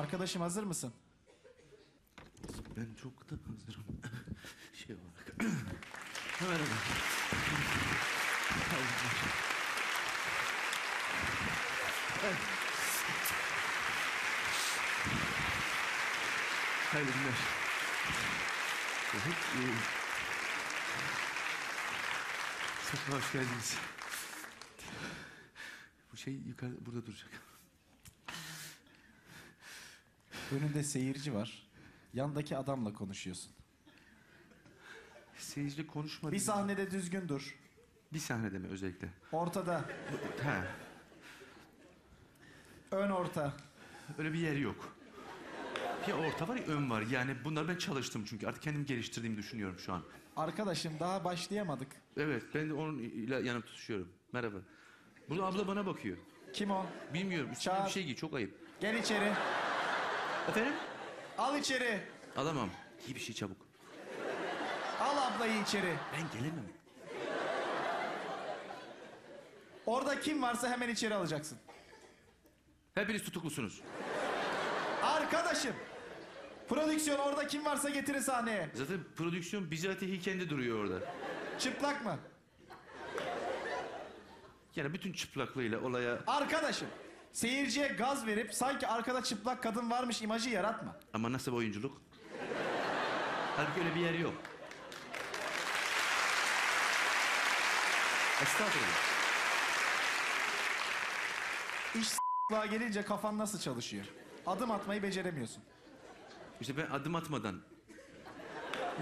Arkadaşım hazır mısın? Ben çok da hazırım. şey olarak. Merhaba. Evet. Hayırlı günler. Evet, e, hoş geldiniz. Bu şey yukarıda burada duracak. Önünde seyirci var. Yandaki adamla konuşuyorsun. Seyirci konuşmadı. Bir sahnede düzgün dur. Bir sahnede mi özellikle? Ortada. Ha, Ön orta. öyle bir yer yok. Bir orta var, ön var. Yani bunlar ben çalıştım çünkü artık kendim geliştirdiğimi düşünüyorum şu an. Arkadaşım daha başlayamadık. Evet, ben de onun ile yanıp tutuşuyorum. Merhaba. Burada abla bana bakıyor. Kim o? Bilmiyorum, üstüne Çağır. bir şey giy, çok ayıp. Gel içeri. Efendim? Al içeri. Alamam. Giy bir şey çabuk. Al ablayı içeri. Ben gelemem. Orada kim varsa hemen içeri alacaksın. Hepiniz tutuklusunuz. Arkadaşım. Prodüksiyon orada kim varsa getirin sahneye. Zaten prodüksiyon bizatihi kendi duruyor orada. Çıplak mı? Yani bütün çıplaklığıyla olaya... Arkadaşım. Seyirciye gaz verip sanki arkada çıplak kadın varmış imajı yaratma. Ama nasıl bir oyunculuk? Halbuki öyle bir yer yok. Estağfurullah. İş s***lığa gelince kafan nasıl çalışıyor? Adım atmayı beceremiyorsun. İşte ben adım atmadan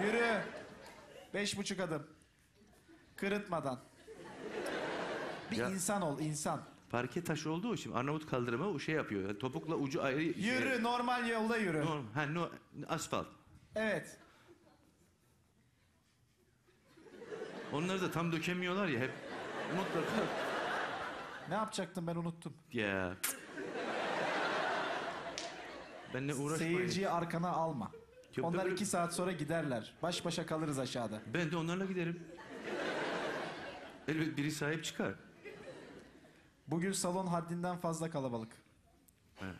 Yürü. Beş buçuk adım. Kırıtmadan. Bir Ya- insan ol insan. Parke taşı olduğu için Arnavut kaldırımı o şey yapıyor. Yani topukla ucu ayrı. Yürü normal yolda yürü. Norm, ha, no, asfalt. Evet. Onları da tam dökemiyorlar ya hep. Mutlaka. Ne yapacaktım ben unuttum. Ya. Benle uğraşmayın. Seyirciyi arkana alma. Yok, Onlar böyle- iki saat sonra giderler. Baş başa kalırız aşağıda. Ben de onlarla giderim. Elbet biri sahip çıkar. Bugün salon haddinden fazla kalabalık. Evet.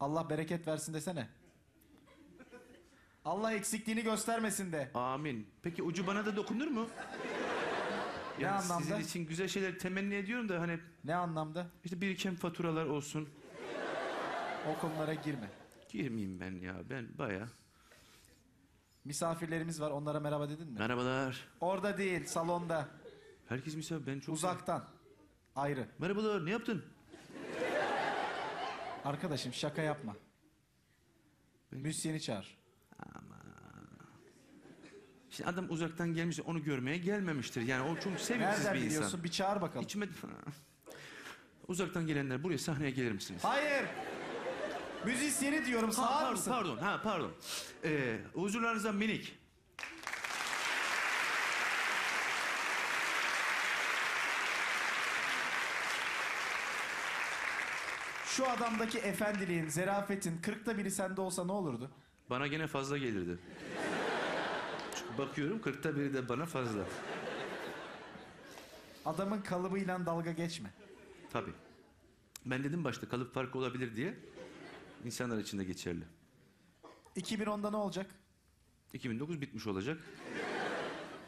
Allah bereket versin desene. Allah eksikliğini göstermesin de. Amin. Peki ucu bana da dokunur mu? Ne Yani anlamda? Sizin için güzel şeyler temenni ediyorum da hani Ne anlamda? işte biriken faturalar olsun. O konulara girme. Girmeyeyim ben ya. Ben baya. Misafirlerimiz var onlara merhaba dedin mi? Merhabalar. Orada değil salonda. Herkes misafir. Ben çok... Uzaktan. Ayrı. Merhabalar. Ne yaptın? Arkadaşım şaka yapma. Müzisyeni çağır. Şimdi adam uzaktan gelmiş onu görmeye gelmemiştir. Yani o çok sevimsiz Nereden bir biliyorsun? insan. Bir çağır bakalım. İçime... Uzaktan gelenler buraya sahneye gelir misiniz? Hayır. Müzisyeni diyorum sağır pardon, mısın? pardon, ha pardon. Ee, huzurlarınızda minik. Şu adamdaki efendiliğin, zerafetin kırkta biri sende olsa ne olurdu? Bana gene fazla gelirdi. Çünkü bakıyorum kırkta biri de bana fazla. Adamın kalıbıyla dalga geçme. Tabii. Ben dedim başta kalıp farkı olabilir diye. İnsanlar için de geçerli. 2010'da ne olacak? 2009 bitmiş olacak.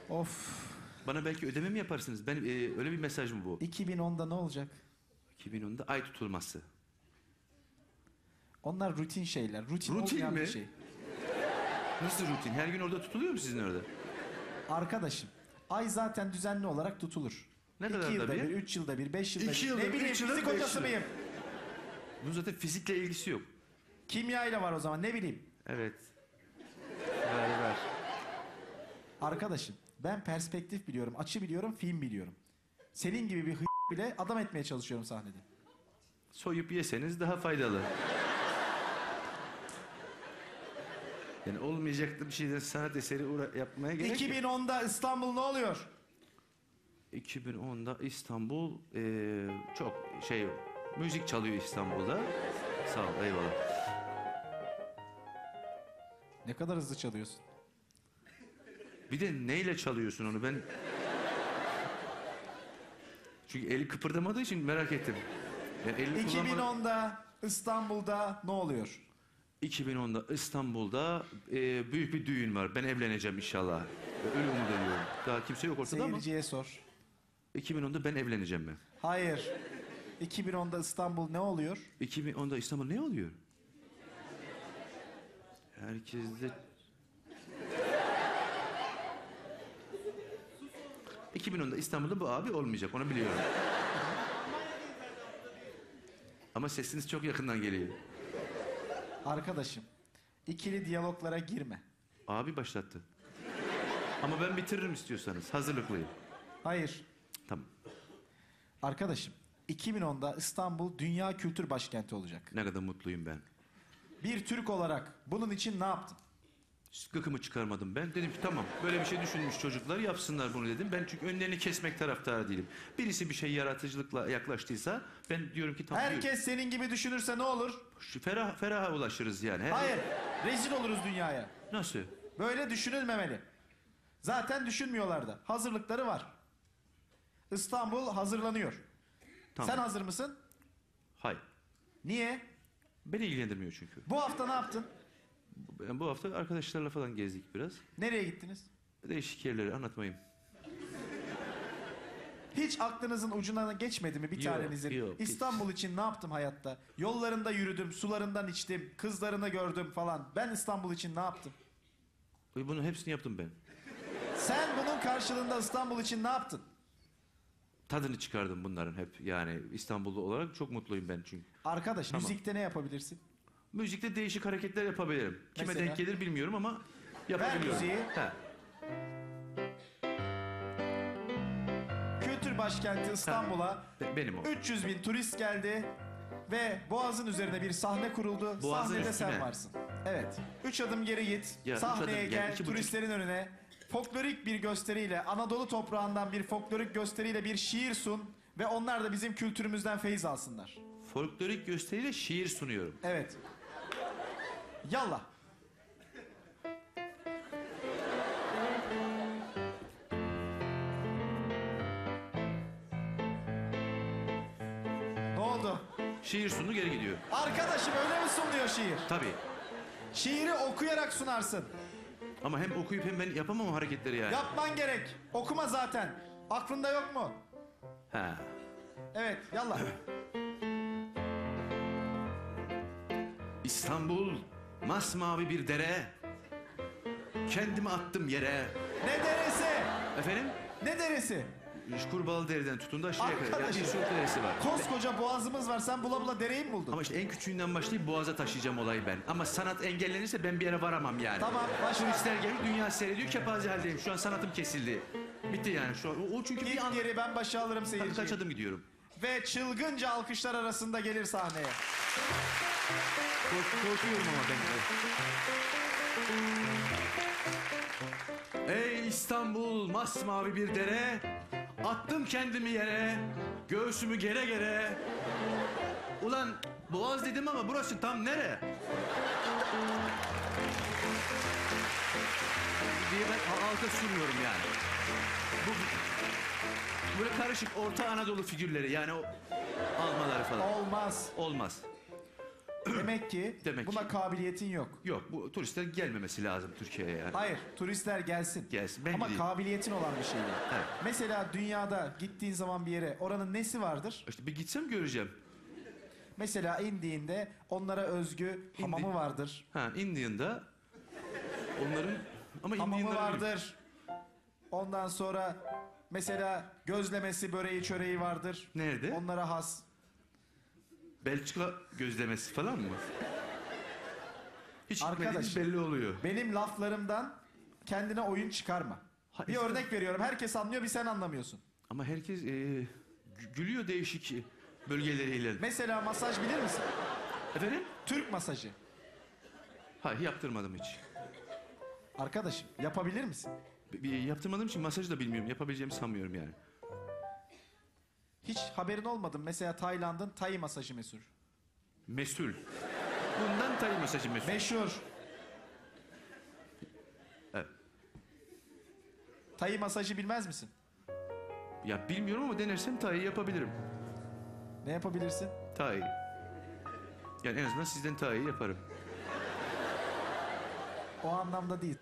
Of. Bana belki ödeme mi yaparsınız? Ben e, öyle bir mesaj mı bu? 2010'da ne olacak? 2010'da ay tutulması. Onlar rutin şeyler. Rutin, Rutin olmayan mi? bir şey. Nasıl rutin? Her gün orada tutuluyor mu sizin orada? Arkadaşım, ay zaten düzenli olarak tutulur. Ne İki kadar yılda tabii? bir, üç yılda bir, beş yılda İki bir. yılda ne bir, bileyim üç yılda fizik bir, beş hocası yılda. mıyım? Bunun zaten fizikle ilgisi yok. Kimya ile var o zaman ne bileyim. Evet. Var var. Arkadaşım ben perspektif biliyorum, açı biliyorum, film biliyorum. Senin gibi bir hı bile adam etmeye çalışıyorum sahnede. Soyup yeseniz daha faydalı. Yani olmayacak da bir şeyden sanat eseri uğra- yapmaya gerek yok. 2010'da İstanbul ne oluyor? 2010'da İstanbul eee, çok şey müzik çalıyor İstanbul'da. Sağ ol eyvallah. Ne kadar hızlı çalıyorsun. Bir de neyle çalıyorsun onu ben... Çünkü eli kıpırdamadığı için merak ettim. Yani elini kullanmadan- 2010'da İstanbul'da ne oluyor? 2010'da İstanbul'da e, büyük bir düğün var. Ben evleneceğim inşallah. Öyle umut ediyorum. Daha kimse yok ortada ama Seyirciye sor. 2010'da ben evleneceğim ben. Hayır. 2010'da İstanbul ne oluyor? 2010'da İstanbul ne oluyor? Herkes de... 2010'da İstanbul'da bu abi olmayacak onu biliyorum. Ama sesiniz çok yakından geliyor. Arkadaşım, ikili diyaloglara girme. Abi başlattı. Ama ben bitiririm istiyorsanız. Hazırlıklıyım. Hayır. Tamam. Arkadaşım, 2010'da İstanbul Dünya Kültür Başkenti olacak. Ne kadar mutluyum ben. Bir Türk olarak bunun için ne yaptın? Gıkımı çıkarmadım ben. Dedim ki tamam böyle bir şey düşünmüş çocuklar yapsınlar bunu dedim. Ben çünkü önlerini kesmek taraftarı değilim. Birisi bir şey yaratıcılıkla yaklaştıysa ben diyorum ki tamam. Herkes senin gibi düşünürse ne olur? Şu ferah feraha ulaşırız yani. Her- Hayır, rezil oluruz dünyaya. Nasıl? Böyle düşünülmemeli. Zaten düşünmüyorlar da. Hazırlıkları var. İstanbul hazırlanıyor. Tamam. Sen hazır mısın? Hayır. Niye? Beni ilgilendirmiyor çünkü. Bu hafta ne yaptın? Ben bu hafta arkadaşlarla falan gezdik biraz. Nereye gittiniz? Değişik yerleri anlatmayayım. Hiç aklınızın ucundan geçmedi mi bir Yok, tanenizin? yok, hiç. İstanbul için ne yaptım hayatta? Yollarında yürüdüm, sularından içtim, kızlarını gördüm falan. Ben İstanbul için ne yaptım? E, Bunun hepsini yaptım ben. Sen bunun karşılığında İstanbul için ne yaptın? Tadını çıkardım bunların hep. Yani İstanbullu olarak çok mutluyum ben çünkü. Arkadaş müzikte ne yapabilirsin? Müzikte değişik hareketler yapabilirim. Kime Mesela? denk gelir bilmiyorum ama yapabiliyorum. müziği. He. Kültür başkenti İstanbul'a Be- benim o. 300 bin turist geldi ve Boğaz'ın üzerine bir sahne kuruldu. Boğaz'ın Sahnede sen üstüne. varsın. Evet. Üç adım geri git. Ya, üç sahneye adım gel, gel. iki buçuk- turistlerin önüne. Folklorik bir gösteriyle, Anadolu toprağından bir folklorik gösteriyle bir şiir sun ve onlar da bizim kültürümüzden feyiz alsınlar. Folklorik gösteriyle şiir sunuyorum. Evet. Yallah. Ne oldu? Şiir sundu geri gidiyor. Arkadaşım öyle mi sunuyor şiir? Tabii. Şiiri okuyarak sunarsın. Ama hem okuyup hem ben yapamam o hareketleri yani. Yapman gerek. Okuma zaten. Aklında yok mu? Ha. Evet, yallah. İstanbul masmavi bir dere. Kendimi attım yere. ne deresi? Efendim? Ne deresi? Kurbalı deriden tutun da aşağıya kadar. Yani Arkadaşım. birçok deresi var. Koskoca boğazımız var. Sen bula bula dereyi mi buldun? Ama işte en küçüğünden başlayıp boğaza taşıyacağım olayı ben. Ama sanat engellenirse ben bir yere varamam yani. Tamam, başla. Turistler geliyor, dünya seyrediyor, kepaze haldeyim. Şu an sanatım kesildi. Bitti yani şu an. O, o çünkü bir an... geri ben başa alırım Tabii kaç adım gidiyorum. Ve çılgınca alkışlar arasında gelir sahneye. Kork- korkuyorum ama ben. Ey İstanbul masmavi bir dere Attım kendimi yere Göğsümü gere gere Ulan boğaz dedim ama burası tam nere? diye ben alta sürüyorum yani. Bu böyle karışık Orta Anadolu figürleri yani o almaları falan. Olmaz. Olmaz. Demek ki Demek buna ki. kabiliyetin yok. Yok bu turistler gelmemesi lazım Türkiye'ye yani. Hayır, turistler gelsin. Gelsin, ben Ama gideyim. kabiliyetin olan bir şey. Evet. Mesela dünyada gittiğin zaman bir yere oranın nesi vardır? İşte bir gitsem göreceğim. Mesela indiğinde onlara özgü hamamı vardır. Ha Indian'da onların ama Hamamı Indian'ların vardır. Ondan sonra mesela gözlemesi, böreği, çöreği vardır. Nerede? Onlara has. Belçika gözlemesi falan mı? Hiç Arkadaşım. belli oluyor. Benim laflarımdan kendine oyun çıkarma. Ha, bir işte- örnek veriyorum. Herkes anlıyor, bir sen anlamıyorsun. Ama herkes e, gü- gülüyor değişik bölgeleriyle. Mesela masaj bilir misin? Efendim? Türk masajı. Hayır yaptırmadım hiç. Arkadaşım yapabilir misin? Bir, bir yaptırmadığım için masajı da bilmiyorum. Yapabileceğimi sanmıyorum yani. Hiç haberin olmadı mı? Mesela Tayland'ın Tay masajı meşhur. Mesul. Bundan tay masajı mesul. Meşhur. Evet. Tay masajı bilmez misin? Ya bilmiyorum ama denersem tay yapabilirim. Ne yapabilirsin? Tay. Yani en azından sizden tay yaparım. O anlamda değil.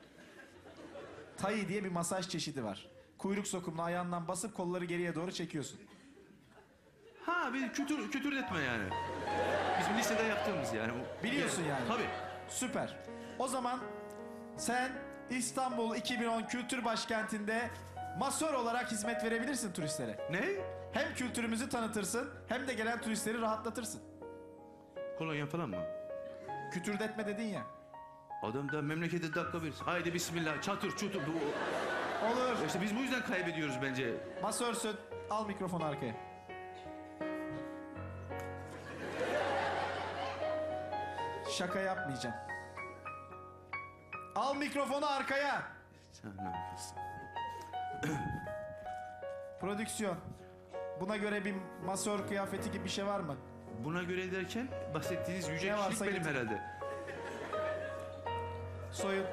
Tai diye bir masaj çeşidi var. Kuyruk sokumunu ayağından basıp kolları geriye doğru çekiyorsun. Ha bir kütür, kütürdetme yani. Bizim lisede yaptığımız yani. O- Biliyorsun yani. Tabii. Süper. O zaman sen İstanbul 2010 Kültür Başkenti'nde masör olarak hizmet verebilirsin turistlere. Ne? Hem kültürümüzü tanıtırsın hem de gelen turistleri rahatlatırsın. Kolonya falan mı? Kütürdetme dedin ya. Adam da memlekete dakika bir. Haydi bismillah çatır çutur. Bu, Olur. işte biz bu yüzden kaybediyoruz bence. Masörsün. Al mikrofonu arkaya. Şaka yapmayacağım. Al mikrofonu arkaya. Sen ne yapıyorsun? Prodüksiyon. Buna göre bir masör kıyafeti gibi bir şey var mı? Buna göre derken bahsettiğiniz yüce Ne kişilik varsa benim getir. herhalde. Soyun.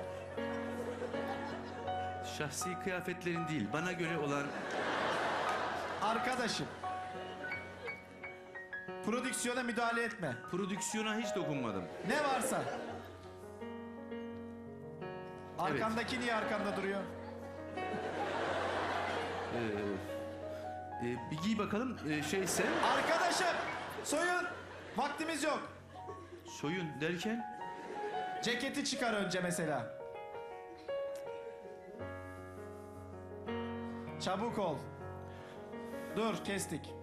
Şahsi kıyafetlerin değil, bana göre olan Arkadaşım. Prodüksiyona müdahale etme. prodüksiyona hiç dokunmadım. Ne varsa. Arkandaki niye arkanda duruyor? Ee, bir giy bakalım ee, şeyse Arkadaşım! Soyun! Vaktimiz yok. soyun derken Ceketi çıkar önce mesela. Çabuk ol. Dur kestik.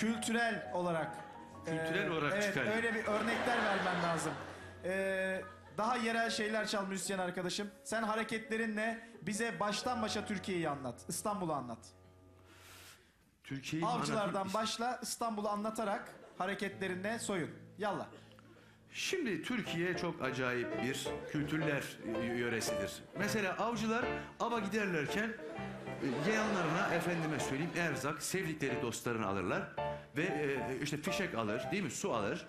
Kültürel olarak. Kültürel olarak evet, çıkar. Öyle bir örnekler vermen lazım. Ee, daha yerel şeyler çal müzisyen arkadaşım. Sen hareketlerinle bize baştan başa Türkiye'yi anlat. İstanbul'u anlat. Türkiye'yi Avcılardan anlatmak- başla İstanbul'u anlatarak hareketlerinle soyun. Yallah. Şimdi Türkiye çok acayip bir kültürler yöresidir. Mesela avcılar ava giderlerken e, yanlarına efendime söyleyeyim erzak, sevdikleri dostlarını alırlar ve e, işte fişek alır, değil mi? Su alır.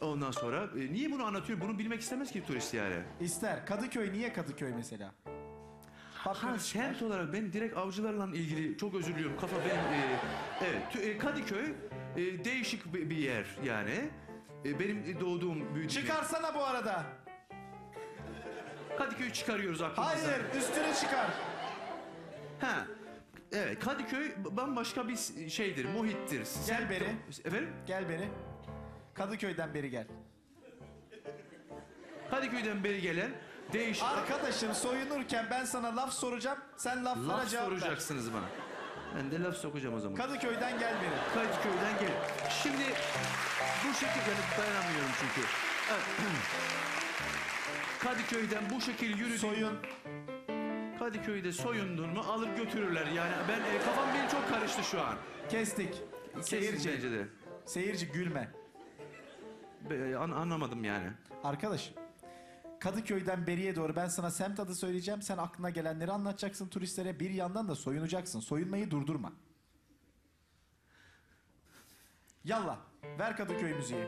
Ondan sonra e, niye bunu anlatıyor? Bunu bilmek istemez ki turist yani. İster. Kadıköy niye Kadıköy mesela? Ha Bakın- semt olarak ben direkt avcılarla ilgili çok özür diliyorum. Kafa benim e, evet tü- e, Kadıköy e, değişik bir bir yer yani. E, benim doğduğum büyüdüğüm yer. Çıkarsana bu arada. Kadıköy'ü çıkarıyoruz aklımızdan. Hayır, üstünü çıkar. Ha. Evet Kadıköy bambaşka bir şeydir, muhittir. Semt- beri. Efendim? Gel beri. Kadıköy'den beri gel. Kadıköy'den beri gelen değişik Arkadaşım soyunurken ben sana laf soracağım. Sen laflara laf cevap ver. soracaksınız bana. Ben de laf sokacağım o zaman. Kadıköy'den gel beri. Kadıköy'den gel. Şimdi bu şekilde yani dayanamıyorum çünkü. Evet. Kadıköy'den bu şekil yürüdüm. Soyun. Kadıköy'de soyundun mu alır götürürler. Yani ben e, kafam benim çok karıştı şu an. Kestik. Seyirci. Seyirci. De. Seyirci gülme. Be- an- anlamadım yani. Arkadaş. Kadıköy'den beriye doğru ben sana semt adı söyleyeceğim. Sen aklına gelenleri anlatacaksın turistlere. Bir yandan da soyunacaksın. Soyunmayı durdurma. Yallah. Ver Kadıköy müziği.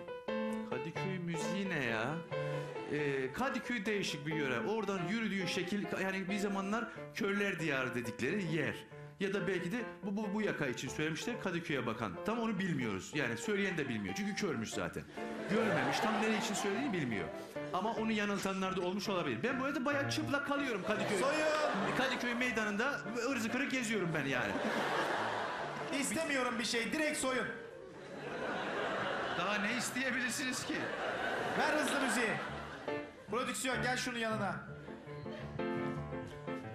Kadıköy müziği ne ya? Ee, Kadıköy değişik bir yöre. Oradan yürüdüğün şekil yani bir zamanlar körler diyarı dedikleri yer. Ya da belki de bu, bu, bu yaka için söylemişler Kadıköy'e bakan. Tam onu bilmiyoruz. Yani söyleyen de bilmiyor. Çünkü körmüş zaten. Görmemiş. Tam nereye için söylediğini bilmiyor. Ama onu yanıltanlar da olmuş olabilir. Ben bu arada bayağı çıplak kalıyorum Kadıköy. Soyun. Kadıköy meydanında ırzı kırık geziyorum ben yani. İstemiyorum bir şey. Direkt soyun. Daha ne isteyebilirsiniz ki? Ver hızlı müziği. Prodüksiyon gel şunun yanına.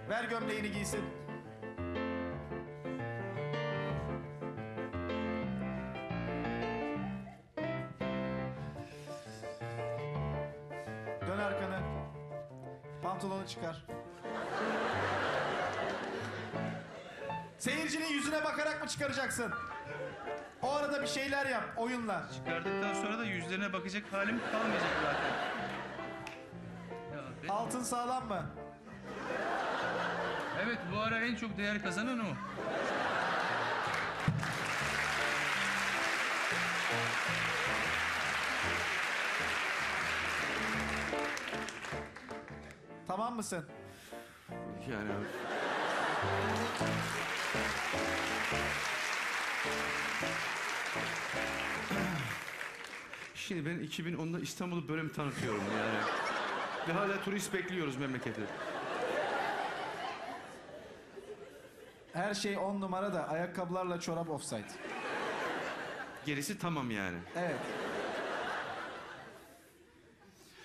Ver gömleğini giysin. Dön arkanı. Pantolonu çıkar. Seyircinin yüzüne bakarak mı çıkaracaksın? O arada bir şeyler yap oyunla. Çıkardıktan sonra da yüzlerine bakacak halim kalmayacak zaten. Altın sağlam mı? evet bu ara en çok değer kazanan o. Tamam mısın? Yani Şimdi ben 2010'da İstanbul'u böyle mi tanıtıyorum yani? Ve hala turist bekliyoruz memlekette. Her şey on numara da ayakkabılarla çorap offside. Gerisi tamam yani. Evet.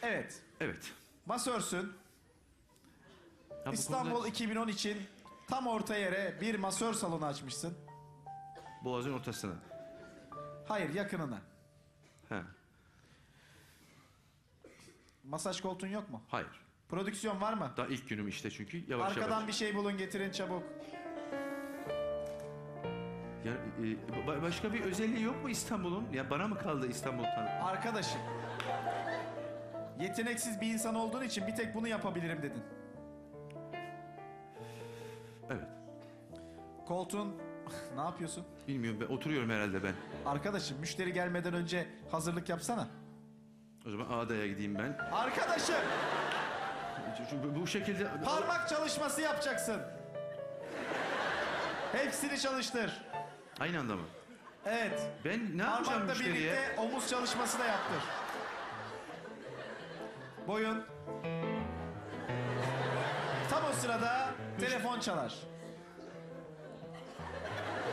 Evet. Evet. Masörsün. Bu İstanbul konuda 2010 için tam orta yere bir masör salonu açmışsın. Boğazın ortasına. Hayır yakınına. Ha. Masaj koltuğun yok mu? Hayır. Prodüksiyon var mı? Daha ilk günüm işte çünkü yavaş Arkadan yavaş. bir şey bulun getirin çabuk. Ya, e, ba- başka bir özelliği yok mu İstanbul'un? Ya bana mı kaldı İstanbul tanı? Arkadaşım. Yeteneksiz bir insan olduğun için bir tek bunu yapabilirim dedin. Evet. Koltuğun ne yapıyorsun? Bilmiyorum ben oturuyorum herhalde ben. Arkadaşım müşteri gelmeden önce hazırlık yapsana. O zaman Ağda'ya gideyim ben. Arkadaşım Bu şekilde... parmak çalışması yapacaksın. Hepsini çalıştır. Aynı anda mı? Evet. Ben ne yapacağım Parmakla müşteriye? birlikte omuz çalışması da yaptır. Boyun. Tam o sırada telefon çalar.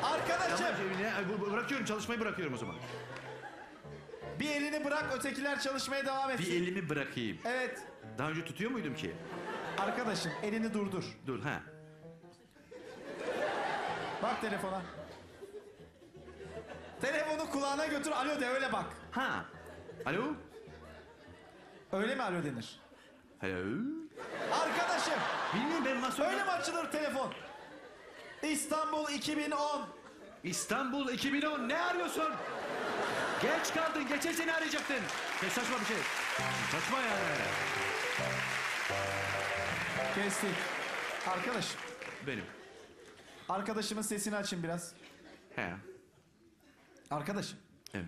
Arkadaşım Tamam, ne- Ay, bu- bu- Bırakıyorum çalışmayı bırakıyorum o zaman. Bir elini bırak ötekiler çalışmaya devam etsin. Bir elimi bırakayım. Evet. Daha önce tutuyor muydum ki? Arkadaşım elini durdur. Dur ha. Bak telefona. Telefonu kulağına götür alo de öyle bak. Ha. Alo? Öyle mi alo denir? Hello? Arkadaşım Bilmiyorum ben masör... öyle mi açılır telefon? İstanbul 2010. İstanbul 2010 ne arıyorsun? Geç kaldın. Geçen sene arayacaktın. Ne saçma bir şey. Saçma yani. Kestik. Arkadaşım. Benim. Arkadaşımın sesini açın biraz. He. Arkadaşım. Evet.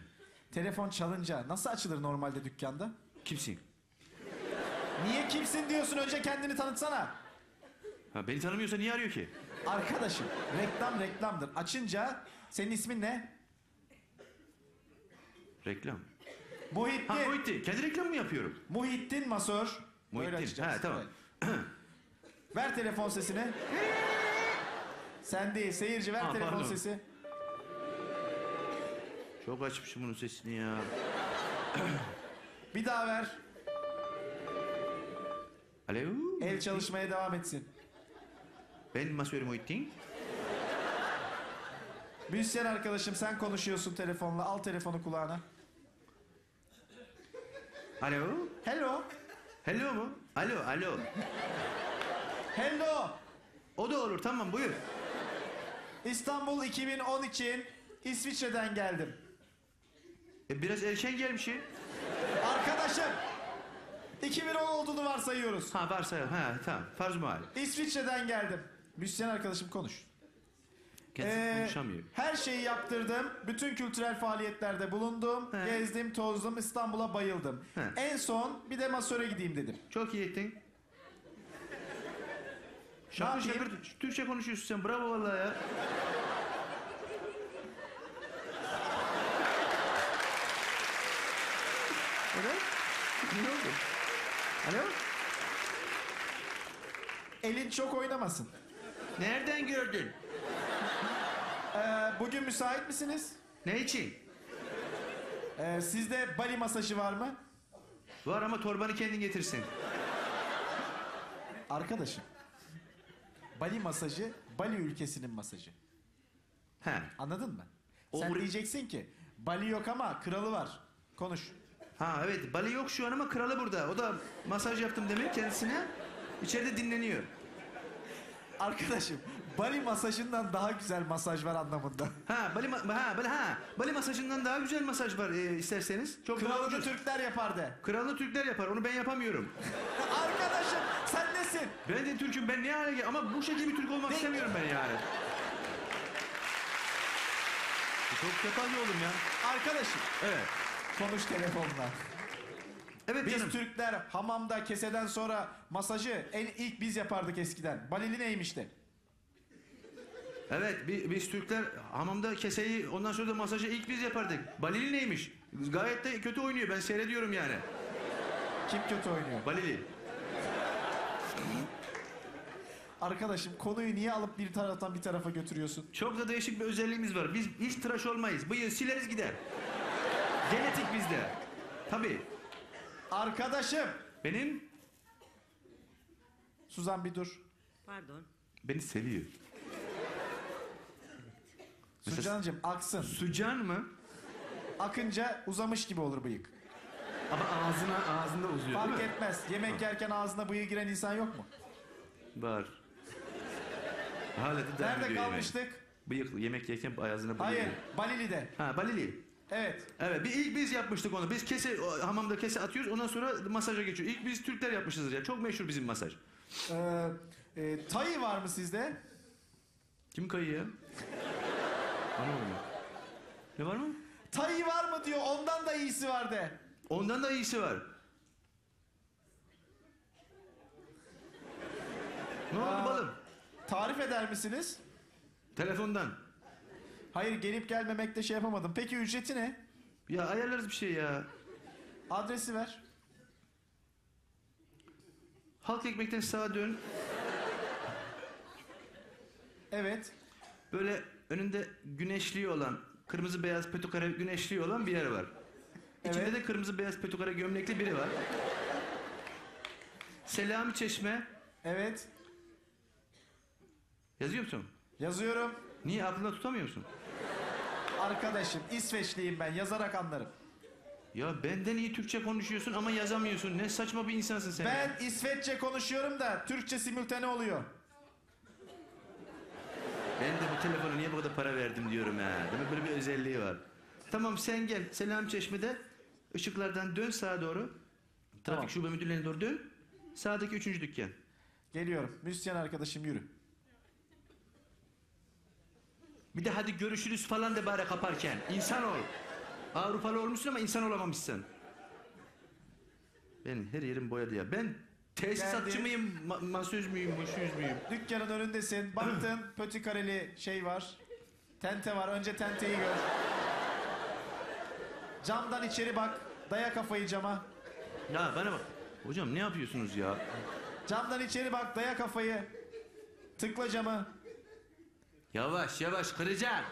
Telefon çalınca nasıl açılır normalde dükkanda? Kimsin? Niye kimsin diyorsun önce kendini tanıtsana. Ha, beni tanımıyorsa niye arıyor ki? Arkadaşım reklam reklamdır. Açınca senin ismin ne? Reklam. Muhittin. Ha Muhittin. Kendi reklam mı yapıyorum? Muhittin masör. Muhittin. Ha, tamam. Ver telefon sesini. Sen değil seyirci ver Ha, telefon pardon. sesi. Çok açmışım bunun sesini ya. Bir daha ver. Alo? El çalışmaya devam etsin. Ben masör Muhittin. Müzisyen arkadaşım sen konuşuyorsun telefonla. Al telefonu kulağına. Alo? Hello. Hello mu? Alo, alo. Hello. O da olur tamam buyur. İstanbul 2010 için İsviçre'den geldim. E, biraz erken gelmişim. Arkadaşım. 2010 olduğunu varsayıyoruz. Ha varsa ha tamam farz muhal. İsviçre'den geldim. Müzisyen arkadaşım konuş. Kendisi Ee, konuşamıyor. her şeyi yaptırdım. Bütün kültürel faaliyetlerde bulundum. He. Gezdim, tozdum. İstanbul'a bayıldım. He. En son bir de masöre gideyim dedim. Çok iyi ettin. Şakır yapayım? şakır Türkçe konuşuyorsun sen bravo vallahi ya. Evet. Ne oldu? Alo? Elin çok oynamasın. Nereden gördün? Ee, bugün müsait misiniz? Ne için? Ee, sizde bali masajı var mı? Var ama torbanı kendin getirsin. Arkadaşım. Bali masajı Bali ülkesinin masajı. He. Anladın mı? O Sen buraya- diyeceksin ki Bali yok ama kralı var. Konuş. Ha evet Bali yok şu an ama kralı burada. O da masaj yaptım demek kendisine. İçeride dinleniyor. Arkadaşım Bali masajından daha güzel masaj var anlamında. Ha Bali ma- ha Bali ha Bali masajından daha güzel masaj var e, isterseniz. Çok daha Kralını ucuz. Türkler yapar de. Kralını Türkler yapar. Onu ben yapamıyorum. Arkadaşım sen nesin? Ben de Türk'üm. Ben ne hale gel- Ama bu şekilde bir Türk olmak Ne? istemiyorum ben yani. Çok yapan oğlum ya. Arkadaşım Evet. konuş telefonla. Evet Biz canım. Türkler hamamda keseden sonra masajı en ilk biz yapardık eskiden. Balili neymişti? Evet bi- biz Türkler hamamda keseyi ondan sonra da masajı ilk biz yapardık. Balili neymiş? Gayet de kötü oynuyor. Ben seyrediyorum yani. Kim kötü oynuyor? Balili. Arkadaşım konuyu niye alıp bir taraftan bir tarafa götürüyorsun? Çok da değişik bir özelliğimiz var. Biz hiç tıraş olmayız. Bıyığı sileriz gider. Genetik bizde. Tabii. Arkadaşım! Benim Suzan bir dur. Pardon. beni seviyor. Mesela- aksın. Sucan mı? Akınca uzamış gibi olur bıyık. Ama ağzına ağzında uzuyor Fark değil mi? etmez. Yemek yerken ağzına bıyığı giren insan yok mu? Var. Hala da devam Nerede ediyor kalmıştık? Yemek. Bıyıklı yemek yerken ağzına bıyık. Hayır, Balili'de. Ha Balili. Evet. Evet bir ilk biz yapmıştık onu. Biz kese o, hamamda kese atıyoruz ondan sonra masaja geçiyor. İlk biz Türkler yapmışızdır ya. Çok meşhur bizim masaj. Ee, e, tayı var mı sizde? Kim kayıyor ya? Anlamadım. Ne var mı? Tayı var mı diyor. Ondan da iyisi var de. Ondan da iyisi var. Ne oldu Aa. balım? Tarif eder misiniz? Telefondan. Hayır gelip gelmemekte şey yapamadım. Peki ücreti ne? Ya ayarlarız bir şey ya. Adresi ver. Halk ekmekten sağa dön. Evet. Böyle önünde güneşliği olan, kırmızı beyaz petukare güneşliği olan bir yer var. İçinde Evet. de kırmızı beyaz petukare gömlekli biri var. Selami Çeşme. Evet. Yazıyor musun? Yazıyorum. Niye aklında tutamıyor musun? Arkadaşım İsveçliyim ben. Yazarak anlarım. Ya benden iyi Türkçe konuşuyorsun ama yazamıyorsun. Ne saçma bir insansın sen. ya. Ben İsveççe konuşuyorum da Türkçe simültane oluyor. Ben de bu telefona niye bu kadar para verdim diyorum ha. Demek böyle bir özelliği var. Tamam sen gel. Selam Çeşme'de ışıklardan dön sağa doğru. Trafik Tamam. şube müdürlüğüne doğru dön. Sağdaki üçüncü dükkan. Geliyorum. Müzisyen arkadaşım yürü. Bir de hadi görüşürüz falan de bari kaparken. İnsan ol. Avrupalı olmuşsun ama insan olamamışsın. Ben her yerim boyadı ya. Ben tesisatçı Geldi. mıyım, ma- masöz müyüm, boşuyuz müyüm? Dükkanın önündesin. Baktın pötü kareli şey var. Tente var. Önce tenteyi gör. Camdan içeri bak. Daya kafayı cama. Ya bana bak. Hocam ne yapıyorsunuz ya? Camdan içeri bak. Daya kafayı. Tıkla camı. Yavaş yavaş kıracağım.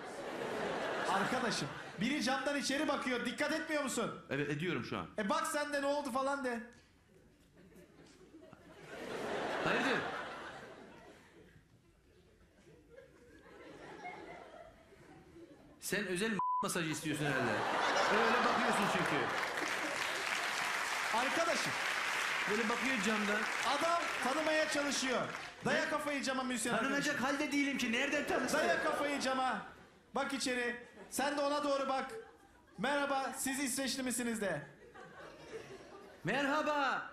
Arkadaşım. Biri camdan içeri bakıyor. Dikkat etmiyor musun? Evet ediyorum şu an. E bak sen de ne oldu falan de. Hayırdır? Sen özel masajı istiyorsun herhalde. Öyle bakıyorsun çünkü. Arkadaşım. Böyle bakıyor camdan. Adam tanımaya çalışıyor. Daya kafayı cama müzisyen arkadaşım. Tanınacak halde değilim ki. Nereden tanısın? Daya kafayı cama. Bak içeri. Sen de ona doğru bak. Merhaba siz İsveçli misiniz de. Merhaba.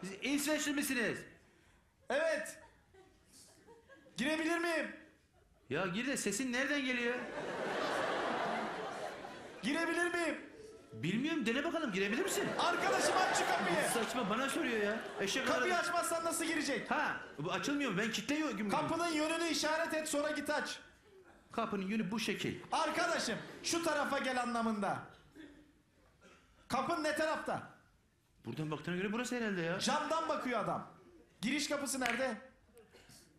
Siz İsveçli misiniz? Evet. Girebilir miyim? Ya gir de sesin nereden geliyor? Girebilir miyim? Bilmiyorum dene bakalım girebilir misin? Arkadaşım aç şu kapıyı. Saçma bana soruyor ya. Eşek Kapıyı arada- açmazsan nasıl girecek? Ha bu açılmıyor ben kilitliyorum. Kapının yönünü işaret et sonra git aç. Kapının yönü bu şekil. Arkadaşım şu tarafa gel anlamında. Kapın ne tarafta? Buradan baktığına göre burası herhalde ya. Camdan bakıyor adam. Giriş kapısı nerede?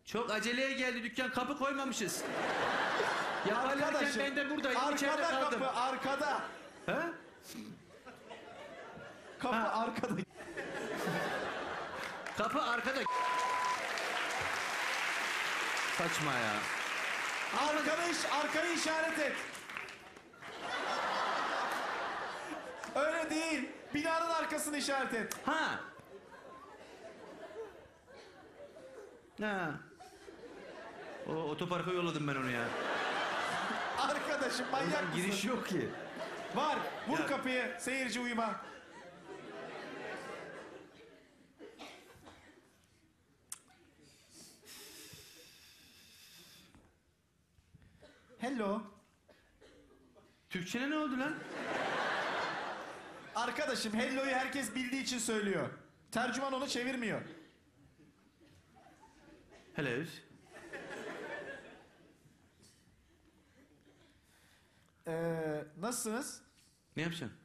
Çok aceleye geldi dükkan kapı koymamışız. Yaparlarken Arkadaşım. ben de buradayım içeride Arkada kaldım. kapı arkada. Ha? Kapı Ha. arkada. Kapı arkada. Saçma ya. Arkada iş, arkayı işaret et. Öyle değil. Binanın arkasını işaret et. Ha. Ha. O otoparka yolladım ben onu ya. Arkadaşım manyak mısın? giriş yok ki. Var. Vur Ya. kapıyı. Seyirci uyuma. Hello. Türkçene ne oldu lan? Arkadaşım hello'yu herkes bildiği için söylüyor. Tercüman onu çevirmiyor. Hello. Ee, nasılsınız? Ne yapacaksın?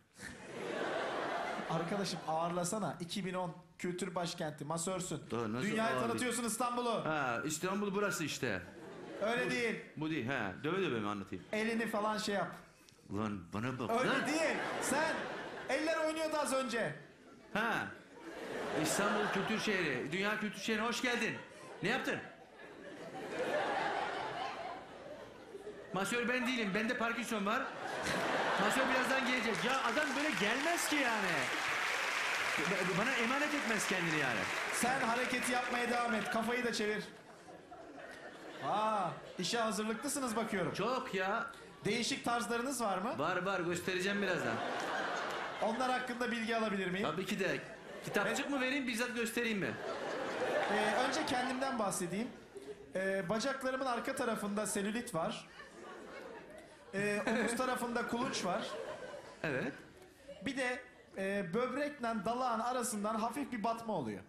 Arkadaşım ağırlasana. 2010. kültür başkenti, masörsün. Daha nasıl Dünyaya abi? tanıtıyorsun İstanbul'u. Ha İstanbul burası işte. Öyle değil. Bu değil ha. Döve döve mi anlatayım? Elini falan şey yap. Ulan bana bak Öyle lan. değil. Sen eller oynuyordu az önce. Ha. İstanbul Kültür Şehri, Dünya Kültür Şehri'ne hoş geldin. Ne yaptın? Masör ben değilim, bende Parkinson var. Masör birazdan gelecek. Ya adam böyle gelmez ki yani. Bana emanet etmez kendini yani. Sen hareketi yapmaya devam et. Kafayı da çevir. Aa, işe hazırlıklısınız bakıyorum. Çok ya. Değişik tarzlarınız var mı? Var var göstereceğim birazdan. Onlar hakkında bilgi alabilir miyim? Tabii ki de. Kitapçık mı vereyim bizzat göstereyim mi? Ee, önce kendimden bahsedeyim. Ee, bacaklarımın arka tarafında selülit var. Ee, omuz tarafında kulunç var. Evet. Bir de e, böbrekle dalağın arasından hafif bir batma oluyor.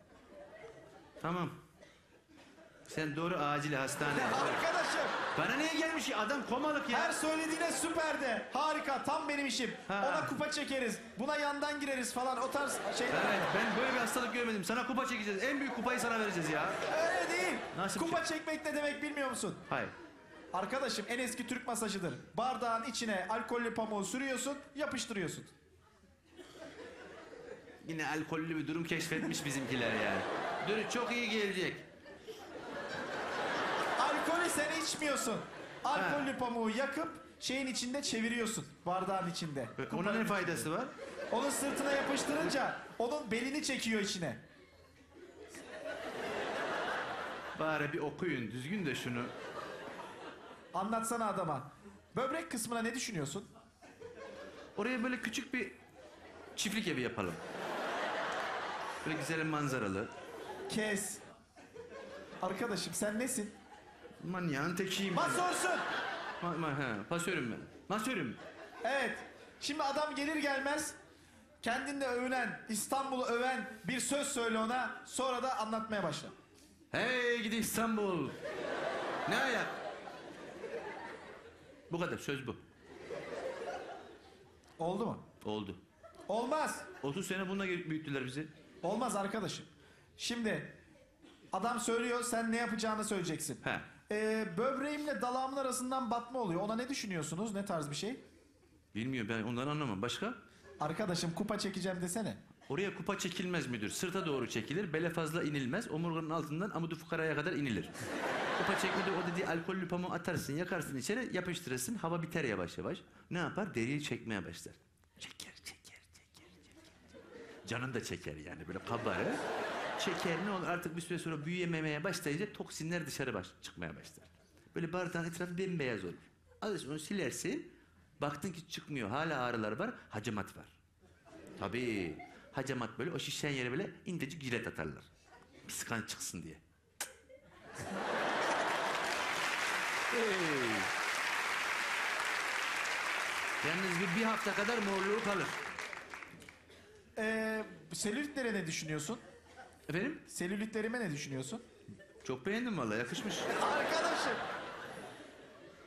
Tamam. Sen doğru acil hastaneye. Arkadaşım Bana niye gelmiş ki? Adam komalık ya. her söylediğine süper de. Harika tam benim işim. Ha. Ona kupa çekeriz. Buna yandan gireriz falan o tarz şeyler. Evet ben böyle bir hastalık görmedim. Sana kupa çekeceğiz. En büyük kupayı sana vereceğiz ya. Öyle değil. Nasıl bir kupa çekmek ne demek bilmiyor musun? Hayır. Arkadaşım en eski Türk masajıdır. Bardağın içine alkollü pamuğu sürüyorsun, yapıştırıyorsun. Yine alkollü bir durum keşfetmiş bizimkiler yani. Dur çok iyi gelecek. Alkolü sen içmiyorsun. Alkollü pamuğu yakıp şeyin içinde çeviriyorsun. Bardağın içinde. Ona ne faydası var? Onun sırtına yapıştırınca onun belini çekiyor içine. Bari bir okuyun düzgün de şunu. Anlatsana adama. Böbrek kısmına ne düşünüyorsun? Oraya böyle küçük bir çiftlik evi yapalım. Böyle güzel manzaralı. Kes. Arkadaşım sen nesin? Manyağın tekiyim. ben. Masörsün. Ma ma he, pasörüm ben. Masörüm. Evet. Şimdi adam gelir gelmez kendinde övünen, İstanbul'u öven bir söz söyle ona. Sonra da anlatmaya başla. Hey gidi İstanbul. Ne ayak? Bu kadar söz bu. Oldu mu? Oldu. Olmaz. 30 sene bununla büyüttüler bizi. Olmaz arkadaşım. Şimdi adam söylüyor sen ne yapacağını söyleyeceksin. He. Ee, böbreğimle dalağımın arasından batma oluyor. Ona ne düşünüyorsunuz? Ne tarz bir şey? Bilmiyorum ben ondan anlamam. Başka? Arkadaşım kupa çekeceğim desene. Oraya kupa çekilmez müdür. Sırta doğru çekilir. Bele fazla inilmez. Omurganın altından amudu fukaraya kadar inilir. kupa çekmede o dediği alkollü pamuğu atarsın, yakarsın içeri, yapıştırırsın. Hava biter yavaş yavaş. Ne yapar? Deriyi çekmeye başlar. Çeker, çeker, çeker, çeker. Canın da çeker yani böyle kabarır. Çeker ne olur artık bir süre sonra büyüyememeye başlayınca toksinler dışarı baş, çıkmaya başlar. Böyle bardağın etrafı bembeyaz olur. Alırsın onu silersin. Baktın ki çıkmıyor. Hala ağrılar var. Hacamat var. Tabii. Hacamat böyle o şişen yere böyle incecik jilet atarlar. Pis kan çıksın diye. Hey. Yalnız bir, bir hafta kadar morluğu kalır. Ee, selülitlere ne düşünüyorsun? Efendim? Selülitlerime ne düşünüyorsun? Çok beğendim vallahi yakışmış. Arkadaşım.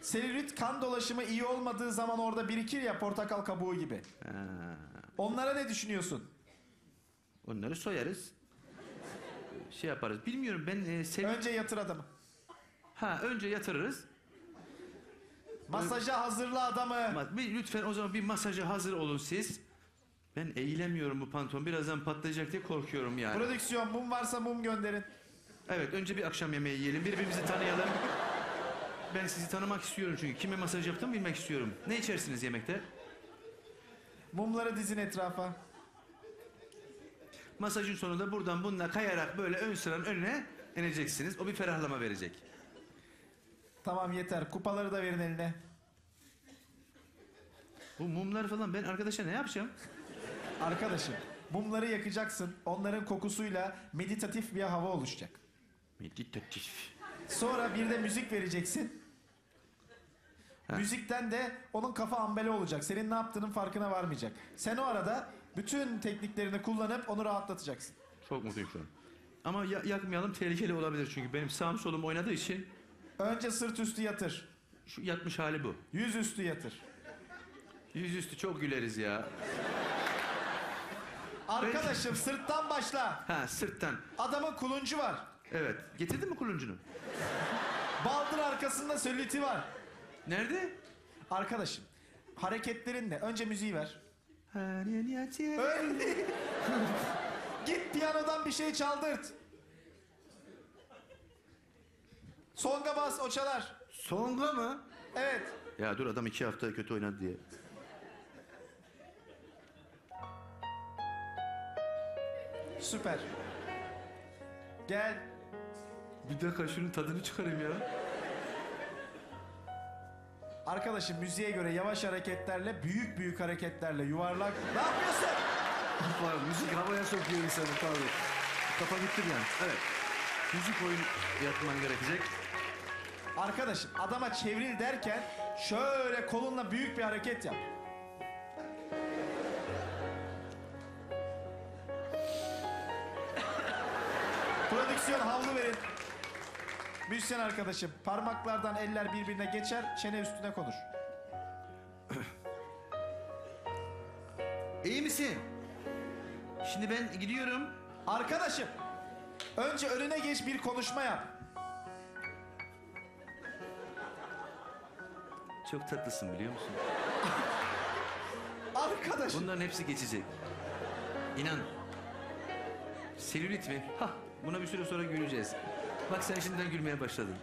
Selülit kan dolaşımı iyi olmadığı zaman orada birikir ya portakal kabuğu gibi. Ha, Onlara ne düşünüyorsun? onları soyarız. Şey yaparız. Bilmiyorum ben e, sev- Önce yatır adamı. Ha önce yatırırız. Masaja hazırla adamı. Ma- bir- Lütfen o zaman bir masaja hazır olun siz. Ben eğilemiyorum bu pantolon. Birazdan patlayacak diye korkuyorum yani. Prodüksiyon mum varsa mum gönderin. Evet önce bir akşam yemeği yiyelim. Birbirimizi tanıyalım. Ben sizi tanımak istiyorum çünkü. Kime masaj yaptım bilmek istiyorum. Ne içersiniz yemekte? Mumları dizin etrafa. Masajın sonunda buradan bununla kayarak böyle ön sıranın önüne ineceksiniz. O bir ferahlama verecek. Tamam yeter. Kupaları da verin eline. Bu mumlar falan ben arkadaşa ne yapacağım? Arkadaşım mumları yakacaksın. Onların kokusuyla meditatif bir hava oluşacak. Meditatif. Sonra bir de müzik vereceksin. Ha. Müzikten de onun kafa ambele olacak. Senin ne yaptığının farkına varmayacak. Sen o arada bütün tekniklerini kullanıp onu rahatlatacaksın. Çok mutluyum şu an. Ama ya- yakmayalım tehlikeli olabilir çünkü benim sağım solum oynadığı için Önce sırt üstü yatır. şu yatmış hali bu. Yüz üstü yatır. Yüzüstü çok güleriz ya. Arkadaşım sırttan başla. Ha sırttan. Adamın kuluncu var. Evet. Getirdin mi kuluncunu? Baldır arkasında selüliti var. Nerede? Arkadaşım hareketlerinle önce müziği ver. Öyle. Git piyanodan bir şey çaldırt. Songa bas o çalar. Songa mı? Evet. Ya dur adam iki hafta kötü oynadı diye. Süper. Gel. Bir dakika şunun tadını çıkarayım ya. Arkadaşım müziğe göre yavaş hareketlerle, büyük büyük hareketlerle yuvarlak. Ne yapıyorsun? Var, müzik havaya sokuyor insanı tabii. Kafa gitti yani. Evet. Müzik oyun yapman gerekecek. Arkadaşım adama çevril derken şöyle kolunla büyük bir hareket yap. Prodüksiyon havlu verin. Müzisyen arkadaşım parmaklardan eller birbirine geçer çene üstüne konur. İyi misin? Şimdi ben gidiyorum. Arkadaşım önce önüne geç bir konuşma yap. Çok tatlısın biliyor musun? Arkadaşım Bunların hepsi geçecek. İnan. Selülit mi? Hah, buna bir süre sonra güleceğiz. Bak sen şimdiden gülmeye başladın.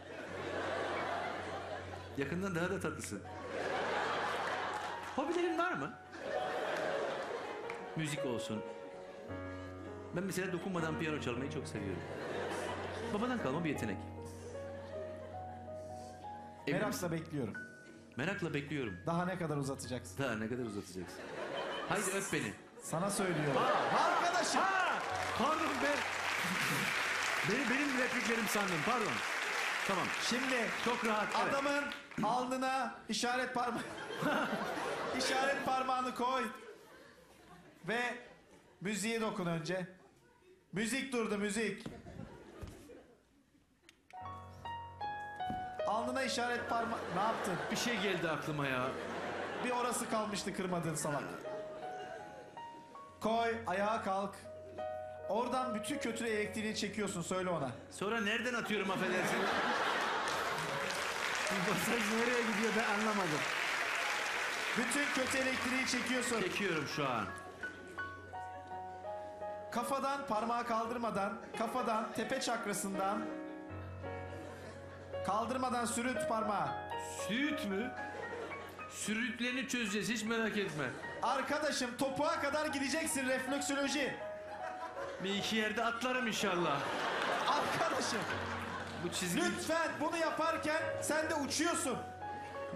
Yakından daha da tatlısın. Hobilerin var mı? Müzik olsun. Ben mesela dokunmadan piyano çalmayı çok seviyorum. Babadan kalma bir yetenek. Emin misin? merakla bekliyorum. Merakla bekliyorum. Daha ne kadar uzatacaksın? Daha ne kadar uzatacaksın? Haydi öp beni. Sana söylüyorum. Arkadaşım Pardon ben... Beni, benim repliklerim sandım pardon. Tamam şimdi çok rahat. evet. Adamın alnına işaret parmağı işaret parmağını koy ve müziğe dokun önce. Müzik durdu müzik. Alnına işaret parmağı ne yaptın? Bir şey geldi aklıma ya. Bir orası kalmıştı kırmadığın salak. Koy ayağa kalk. Oradan bütün kötü elektriği çekiyorsun söyle ona. Sonra nereden atıyorum affedersin? Bu masaj nereye gidiyor ben anlamadım. Bütün kötü elektriği çekiyorsun. Çekiyorum şu an. Kafadan parmağı kaldırmadan, kafadan tepe çakrasından kaldırmadan sürüt parmağı. Süt mü? Sürüklerini çözeceğiz hiç merak etme. Arkadaşım topuğa kadar gideceksin refleksoloji. Bir iki yerde atlarım inşallah. Arkadaşım Bu çizgi... lütfen bunu yaparken sen de uçuyorsun.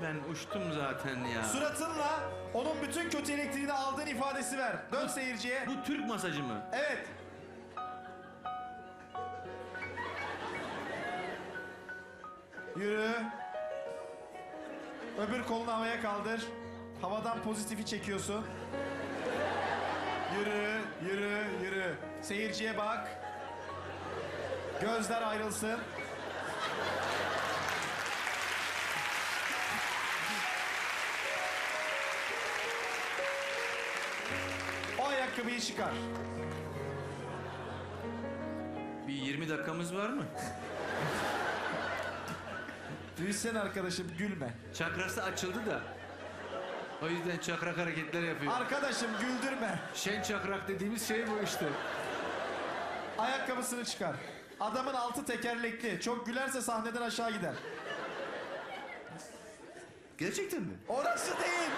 Ben uçtum zaten ya. Suratınla onun bütün kötü elektriğini aldığın ifadesi ver. Dön seyirciye. Bu Türk masajı mı? Evet. Yürü. Öbür kolunu havaya kaldır. Havadan pozitifi çekiyorsun. Yürü, yürü, yürü. Seyirciye bak. Gözler ayrılsın. O ayakkabıyı çıkar. Bir 20 dakikamız var mı? Müzisyen arkadaşım gülme. Çakrası açıldı da. O yüzden çakrak hareketler yapıyor. Arkadaşım güldürme. Şen çakrak dediğimiz şey bu işte. Ayakkabısını çıkar. Adamın altı tekerlekli. Çok gülerse sahneden aşağı gider. Gerçekten mi? Orası değil.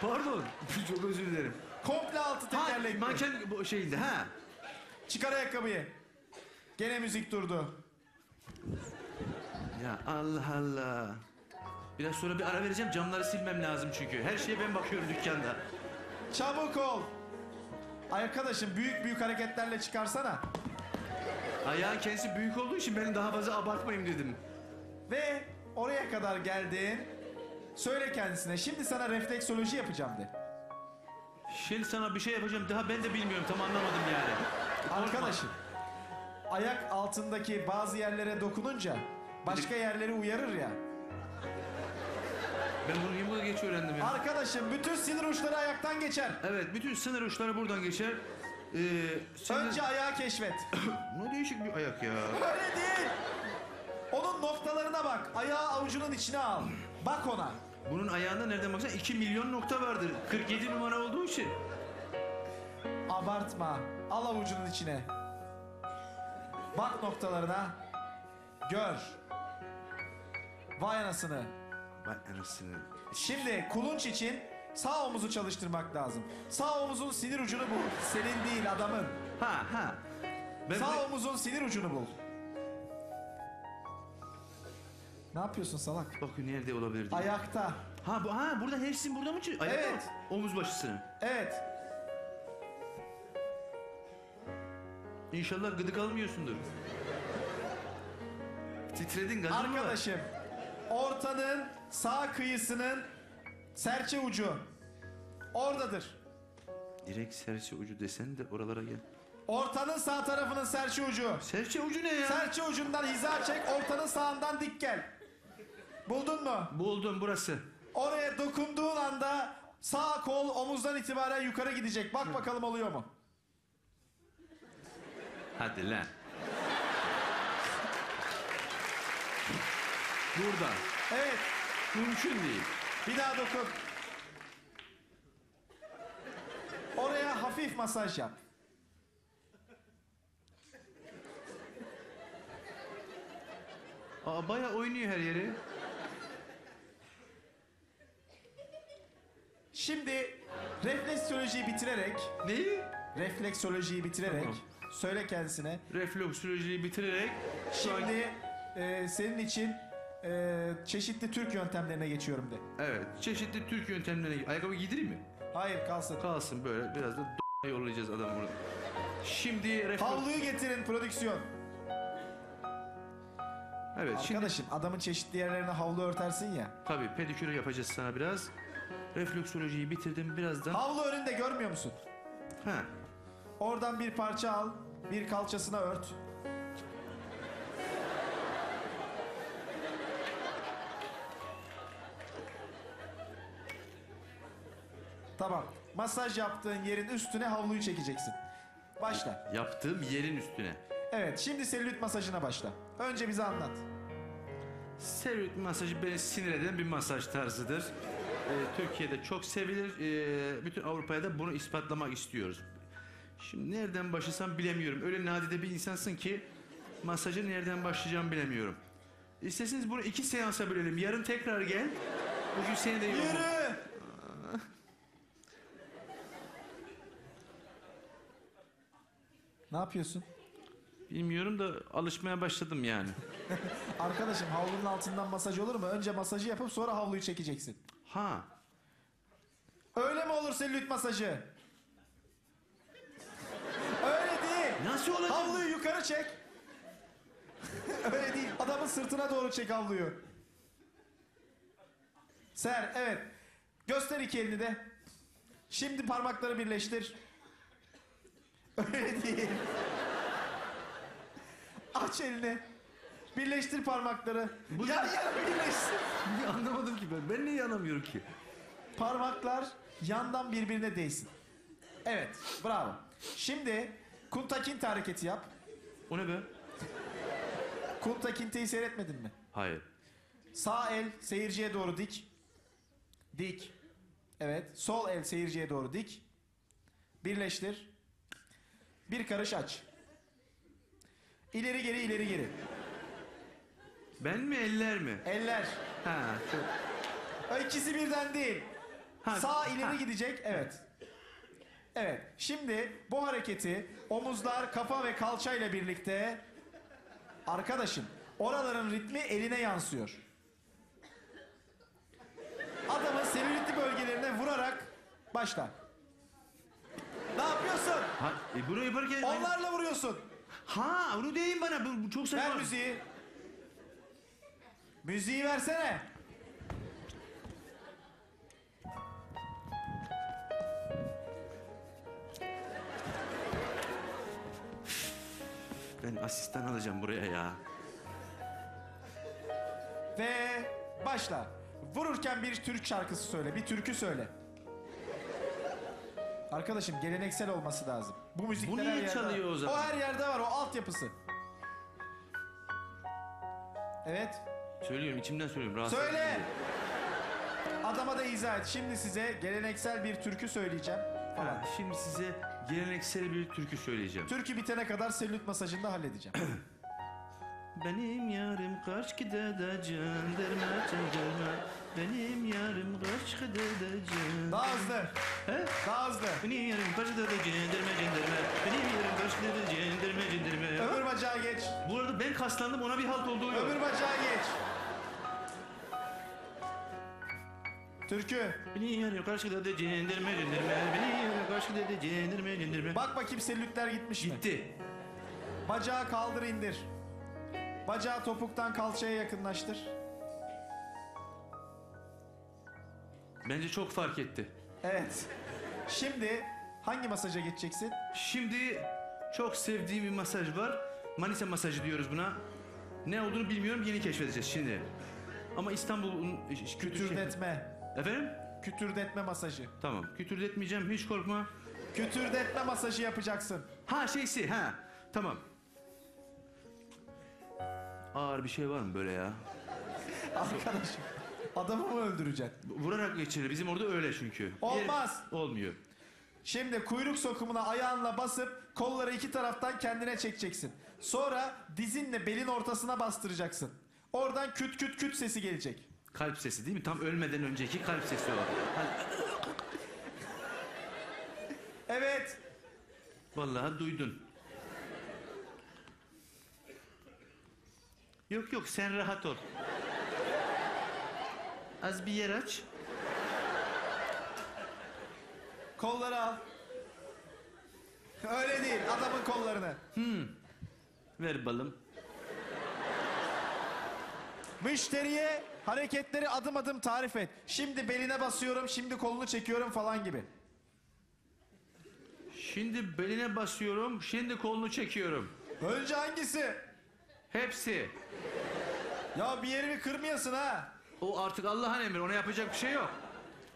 Pardon. Çok özür dilerim. Komple altı Ha, tekerlekli. manken bu şeyinde ha. Çıkar ayakkabıyı. Gene müzik durdu. Ya Allah Allah. Biraz sonra bir ara vereceğim. Camları silmem lazım çünkü. Her şeye ben bakıyorum dükkanda. Çabuk ol. Arkadaşım büyük büyük hareketlerle çıkarsana. Ayağın kendisi büyük olduğu için benim daha fazla abartmayayım dedim. Ve oraya kadar geldin. Söyle kendisine şimdi sana refleksoloji yapacağım de. Şimdi sana bir şey yapacağım. Daha ben de bilmiyorum. Tam anlamadım yani. Arkadaşım ayak altındaki bazı yerlere dokununca başka yerleri uyarır ya. Ben bunu kadar geç öğrendim ya? Arkadaşım bütün sinir uçları ayaktan geçer. Evet bütün sınır uçları buradan geçer. Ee, de- Önce ayağı keşfet. Ne değişik bir ayak ya. Öyle değil. Onun noktalarına bak. Ayağı avucunun içine al. Bak ona. Bunun ayağında nereden baksan 2 milyon nokta vardır. 47 numara olduğu için. Abartma. Al avucunun içine. Bak noktalarına. Gör. Vay anasını. Bak anasını. Şimdi kulunç için sağ omuzu çalıştırmak lazım. Sağ omuzun sinir ucunu bul. Senin değil adamın. Ha ha. Ben Sağ bu- omuzun sinir ucunu bul. Ne yapıyorsun salak? Bakın nerede olabilir diye. Ayakta. Ha bu ha burada hepsi burada mı? çı- Ayakta Evet. mı? Omuz başısını. Evet. İnşallah gıdık almıyorsundur. Titredin gazın mı var? Arkadaşım. Ortanın sağ kıyısının serçe ucu. Oradadır. Direkt serçe ucu desen de oralara gel. Ortanın sağ tarafının serçe ucu. Serçe ucu ne ya? Serçe ucundan hiza çek, ortanın sağından dik gel. Buldun mu? Buldum burası. Oraya dokunduğun anda sağ kol omuzdan itibaren yukarı gidecek. Bak bakalım oluyor mu? Hadi lan. Burada. Evet. Mümkün değil. Bir daha dokun. Oraya hafif masaj yap. Aa baya oynuyor her yeri. Şimdi refleksolojiyi bitirerek, Neyi? refleksolojiyi bitirerek Tamam. söyle kendisine. Refleksolojiyi bitirerek Şimdi e, senin için e, çeşitli Türk yöntemlerine geçiyorum de. Evet, çeşitli Türk yöntemlerine ayakkabı giydireyim mi? Hayır kalsın. Kalsın böyle biraz da d- yollayacağız adamı burada. Şimdi refleks... Havluyu getirin prodüksiyon. Evet, şimdi Arkadaşım adamın çeşitli yerlerine havlu örtersin ya. tabii pedikürü yapacağız sana biraz. Refleksolojiyi bitirdim birazdan. Havlu önünde görmüyor musun? Ha. Oradan bir parça al, bir kalçasına ört. Tamam. Masaj yaptığın yerin üstüne havluyu çekeceksin. Başla. Yaptığım yerin üstüne. Evet, şimdi selülit masajına başla. Önce bize anlat. Selülit masajı beni sinir eden bir masaj tarzıdır. Ee, Türkiye'de çok sevilir. Ee, bütün Avrupa'ya da bunu ispatlamak istiyoruz. Şimdi nereden başlasam bilemiyorum. Öyle nadide bir insansın ki masajı nereden başlayacağımı bilemiyorum. İsterseniz bunu iki seansa bölelim. Yarın tekrar gel. Bugün seni de yorma. Yürü! Ne yapıyorsun? Bilmiyorum da alışmaya başladım yani. Arkadaşım havlunun altından masaj olur mu? Önce masajı yapıp sonra havluyu çekeceksin. Ha. Öyle mi olur selülit masajı? Öyle değil. Nasıl olacak? Havluyu yukarı çek. Öyle değil. Adamın sırtına doğru çek havluyu. Ser, evet. Göster iki elini de. Şimdi parmakları birleştir. Öyle değil. Aç elini. Birleştir parmakları. Bu- Yan yana birleşsin. Anlamadım ki ben. Ben niye anlamıyorum ki? Parmaklar yandan birbirine değsin. Evet, bravo. Şimdi Kunta Kinte hareketi yap. O ne be? Kunta Kinte'yi seyretmedin mi? Hayır. Sağ el seyirciye doğru dik. Dik. Evet. Sol el seyirciye doğru dik. Birleştir. Bir karış aç. İleri geri ileri geri. Ben mi eller mi? Eller. Ha. Çok... İkisi birden değil. Ha, Sağ ileri ha. gidecek. Evet. Evet. Şimdi bu hareketi omuzlar, kafa ve kalça ile birlikte arkadaşım oraların ritmi eline yansıyor. Adamın selülitli bölgelerine vurarak başla. Ne yapıyorsun? Ha, e bunu yaparken... Onlarla vuruyorsun. Ha onu deyin bana. Bu, bu çok saçma. Ver müziği. Müziği versene. Ben asistan alacağım buraya ya. Ve başla. Vururken bir Türk şarkısı söyle. Bir türkü söyle. Arkadaşım geleneksel olması lazım. Bu müzikler Bu her niye yerde çalıyor var. o zaman? O her yerde var. O altyapısı. Evet. Söylüyorum içimden söylüyorum. rahatsız Söyle. Adama da izah et. Şimdi size geleneksel bir türkü söyleyeceğim. Falan. Ha, şimdi size geleneksel bir türkü söyleyeceğim. Türkü bitene kadar selülit masajını da halledeceğim. Benim yarım kaç gidede cındırma cındırma Benim yarım kaç gidede cındırma Daha hızlı. He? Daha hızlı. Benim yarım kaç gidede cındırma cındırma Benim yarım kaç gidede cındırma cındırma Öbür bacağı geç. Bu arada ben kaslandım ona bir halt olduğu yok. Öbür bacağı geç. Türkü. Benim yarım kaç gidede cındırma cındırma Benim yarım kaç gidede cındırma cındırma Bak bakayım selülitler gitmiş mi? Gitti. Bacağı kaldır indir. Bacağı topuktan kalçaya yakınlaştır. Bence çok fark etti. Evet. Şimdi hangi masaja geçeceksin? Şimdi çok sevdiğim bir masaj var. Manisa masajı diyoruz buna. Ne olduğunu bilmiyorum yeni keşfedeceğiz şimdi. Ama İstanbul'un... Kütürdetme. Efendim? Kütürdetme masajı. Tamam. Kütürdetmeyeceğim hiç korkma. Kütürdetme masajı yapacaksın. Ha şeysi ha. Tamam. Ağır bir şey var mı böyle ya? Arkadaşım. Adamı mı öldüreceksin? Vurarak geçirir. Bizim orada öyle çünkü. Olmaz. Diğer- Olmuyor. Şimdi kuyruk sokumuna ayağınla basıp kolları iki taraftan kendine çekeceksin. Sonra dizinle belin ortasına bastıracaksın. Oradan küt küt küt sesi gelecek. Kalp sesi değil mi? Tam ölmeden önceki kalp sesi o. Evet. Vallahi duydun. Yok yok sen rahat ol. Az bir yer aç. Kolları al. Öyle değil. Adamın kollarını. Ver balım. Müşteriye hareketleri adım adım tarif et. Şimdi beline basıyorum, şimdi kolunu çekiyorum falan gibi. Şimdi beline basıyorum, şimdi kolunu çekiyorum. Önce hangisi? Hepsi. Ya bir yerimi kırmayasın ha. O artık Allah'ın emri, ona yapacak bir şey yok.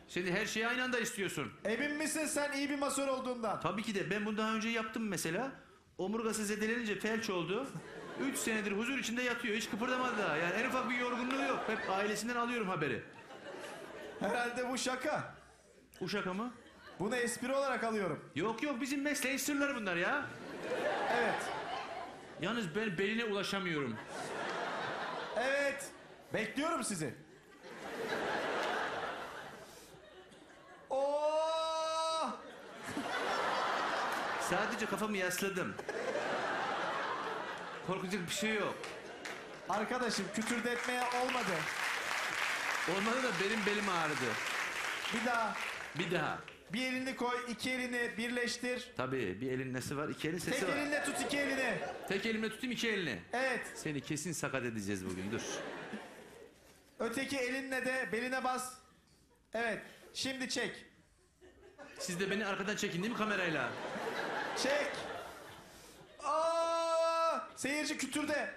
Şimdi her şeyi aynı anda istiyorsun. Emin misin sen iyi bir masör olduğundan? Tabii ki de ben bunu daha önce yaptım mesela. Omurgası zedelenince felç oldu. Üç senedir huzur içinde yatıyor. Hiç kıpırdamadı daha. Yani en ufak bir yorgunluğu yok. Hep ailesinden alıyorum haberi. Herhalde bu şaka. Uşaka mı? Bunu espri olarak alıyorum. Yok yok bizim mesleğin sırları bunlar ya. Evet. Yalnız ben beline ulaşamıyorum. Evet. Bekliyorum sizi. Oo! Sadece kafamı yasladım. Korkacak bir şey yok. Arkadaşım kütürdetmeye olmadı. Olmadı da benim belim ağrıdı. Bir daha. Bir daha. Bir elini koy, iki elini birleştir. Tabii bir elin nesi var? İki elin Tek sesi var. elinle tut iki elini. Tek elimle tutayım iki elini. Evet. Seni kesin sakat edeceğiz bugün dur. Öteki elinle de beline bas. Evet. Şimdi çek. Siz de beni arkadan çekin değil mi kamerayla? Çek. Aa! Seyirci kütürde.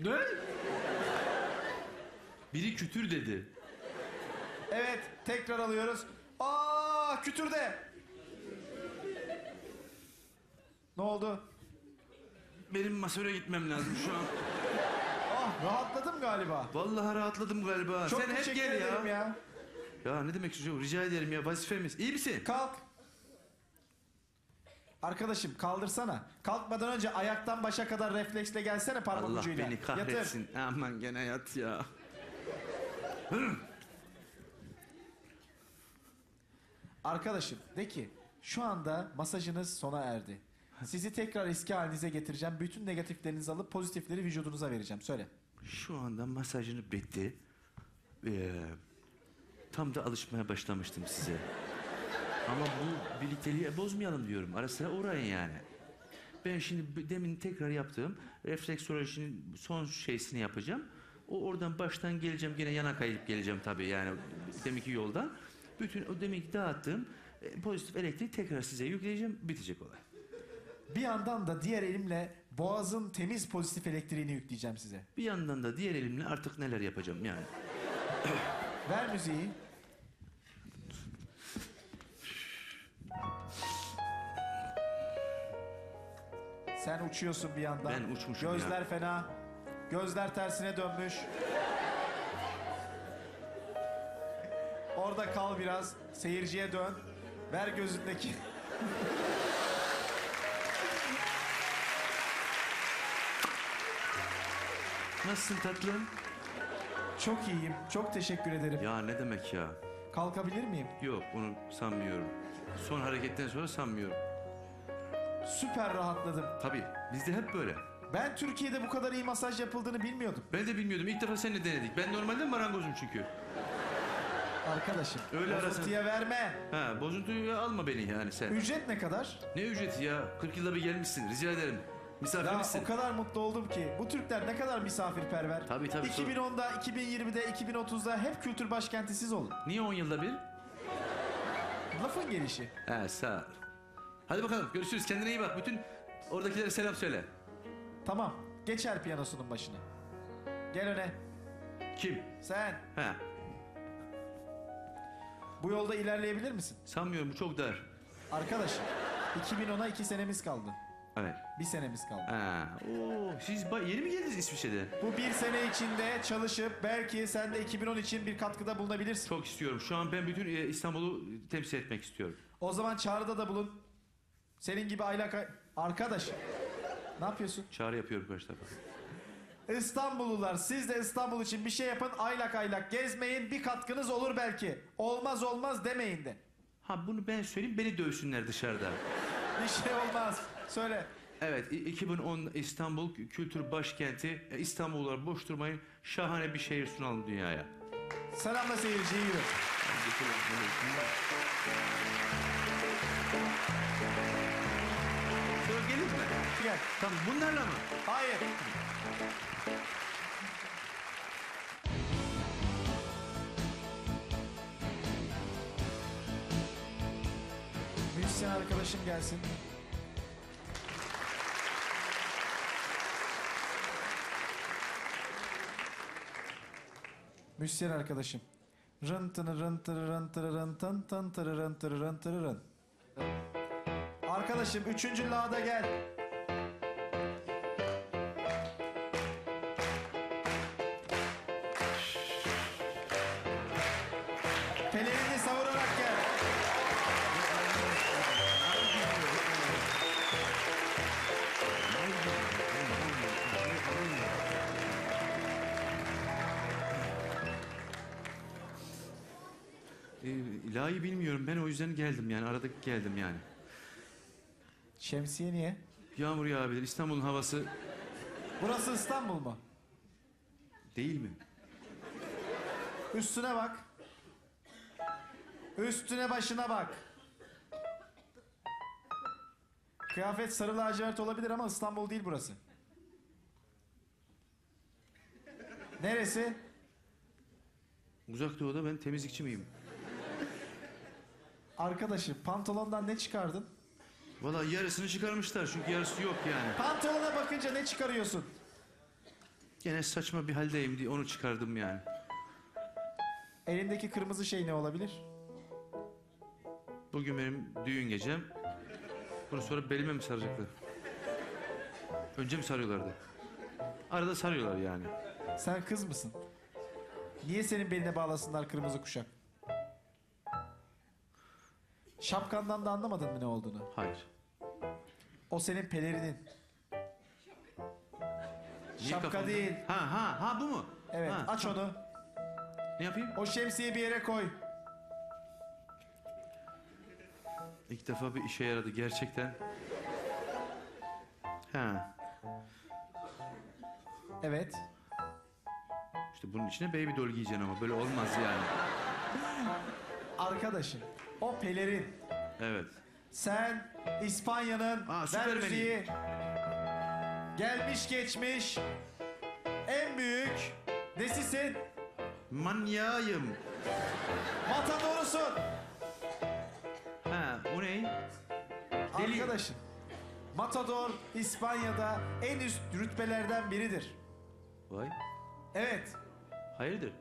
Ne? Biri kütür dedi. Evet. Tekrar alıyoruz. Aa! Kütürde. Ne oldu? Benim masöre gitmem lazım şu an. Ah rahatladım galiba. Vallahi rahatladım galiba. Çok Sen hep teşekkür gel ederim ya. ya. ya. ne demek istiyorsun? Rica ederim ya vazifemiz. İyi misin? Kalk. Arkadaşım kaldırsana. Kalkmadan önce ayaktan başa kadar refleksle gelsene parmak Allah ucuyla. beni kahretsin. Aman gene yat ya. Arkadaşım de ki şu anda masajınız sona erdi. Sizi tekrar eski halinize getireceğim. Bütün negatiflerinizi alıp pozitifleri vücudunuza vereceğim. Söyle. Şu anda masajını bitti. Ee, tam da alışmaya başlamıştım size. Ama bu birlikteliği bozmayalım diyorum. Ara sıra uğrayın yani. Ben şimdi demin tekrar yaptığım refleksolojinin son şeysini yapacağım. O oradan baştan geleceğim gene yana kayıp geleceğim tabii yani deminki yoldan. Bütün o deminki dağıttığım e, pozitif elektriği tekrar size yükleyeceğim bitecek olay. Bir yandan da diğer elimle boğazın temiz pozitif elektriğini yükleyeceğim size. Bir yandan da diğer elimle artık neler yapacağım yani. Ver müziği. Sen uçuyorsun bir yandan. Ben uçmuşum Gözler ya. fena. Gözler tersine dönmüş. Orada kal biraz. Seyirciye dön. Ver gözündeki. Nasılsın tatlım? Çok iyiyim. Çok teşekkür ederim. Ya ne demek ya? Kalkabilir miyim? Yok onu sanmıyorum. Son hareketten sonra sanmıyorum. Süper rahatladım. Tabii bizde hep böyle. Ben Türkiye'de bu kadar iyi masaj yapıldığını bilmiyordum. Ben de bilmiyordum. İlk defa seninle denedik. Ben normalde marangozum çünkü. Arkadaşım. Öyle arasın. bozuntuya verme. Ha bozuntuyu alma beni yani sen. Ücret ne kadar? Ne ücreti ya? 40 yılda bir gelmişsin. Rica ederim. Misafir Ya misin? o kadar mutlu oldum ki. Bu Türkler ne kadar misafirperver. Tabii, tabii. 2010'da, 2020'de, 2030'da hep kültür başkenti siz olun. Niye 10 yılda bir? Lafın gelişi. He sağ ol. Hadi bakalım görüşürüz. Kendine iyi bak. Bütün oradakilere selam söyle. Tamam. Geçer piyanosunun başına. Gel öne. Kim? Sen. He. Bu yolda ilerleyebilir misin? Sanmıyorum bu çok dar. Arkadaşım. 2010'a iki senemiz kaldı. Evet. Bir senemiz kaldı. Ha. Oo, siz ba- yeni mi geldiniz İsviçre'de? Bu bir sene içinde çalışıp belki sen de 2010 için bir katkıda bulunabilirsin. Çok istiyorum. Şu an ben bütün e, İstanbul'u temsil etmek istiyorum. O zaman çağrıda da bulun. Senin gibi aylak ay- arkadaş. Ne yapıyorsun? Çağrı yapıyorum karşı tarafa. İstanbullular siz de İstanbul için bir şey yapın. Aylak aylak gezmeyin. Bir katkınız olur belki. Olmaz olmaz demeyin de. Ha bunu ben söyleyeyim beni dövsünler dışarıda. Bir şey olmaz. Söyle. Evet i- 2010 İstanbul Kültür Başkenti. E, İstanbullular boş durmayın. Şahane bir şehir sunalım dünyaya. Selamla seyirciyi yürü. Söz gelir mi? Gel. Tamam bunlarla mı? Hayır. Müzisyen arkadaşım gelsin. Müzisyen arkadaşım. Rın tını rın tırı rın tırı rın tın tın tırı rın tırı rın tırı rın. Arkadaşım üçüncü lağda gel. Geldim yani arada geldim yani. Şemsiye niye? Yağmur yağabilir İstanbul'un havası Burası İstanbul mu? değil mi? Üstüne bak. Üstüne başına bak. Kıyafet sarı lacivert olabilir ama İstanbul değil burası. Neresi? Uzak doğuda ben temizlikçi miyim? Arkadaşım pantolondan ne çıkardın? Valla yarısını çıkarmışlar çünkü yarısı yok yani. Pantolona bakınca ne çıkarıyorsun? Gene saçma bir haldeyim diye onu çıkardım yani. Elindeki kırmızı şey ne olabilir? Bugün benim düğün gecem. Bunu sonra belime mi saracaklar? Önce mi sarıyorlardı? Arada sarıyorlar yani. Sen kız mısın? Niye senin beline bağlasınlar kırmızı kuşak? Şapkandan da anlamadın mı ne olduğunu? Hayır. O senin pelerinin. Niye Şapka kafamda? değil. Ha ha ha bu mu? Evet Ha, aç onu. Ne yapayım? O şemsiyeyi bir yere koy. İlk defa bir işe yaradı gerçekten. Ha. Evet. İşte bunun içine baby doll giyeceksin ama böyle olmaz yani. Arkadaşım o pelerin. Evet. Sen İspanya'nın Aa, ver müziği. Gelmiş geçmiş. En büyük nesisin? Manyağıyım. Matadorusun. Ha o ne? Deli. Arkadaşım. Matador İspanya'da en üst rütbelerden biridir. Vay. Evet. Hayırdır?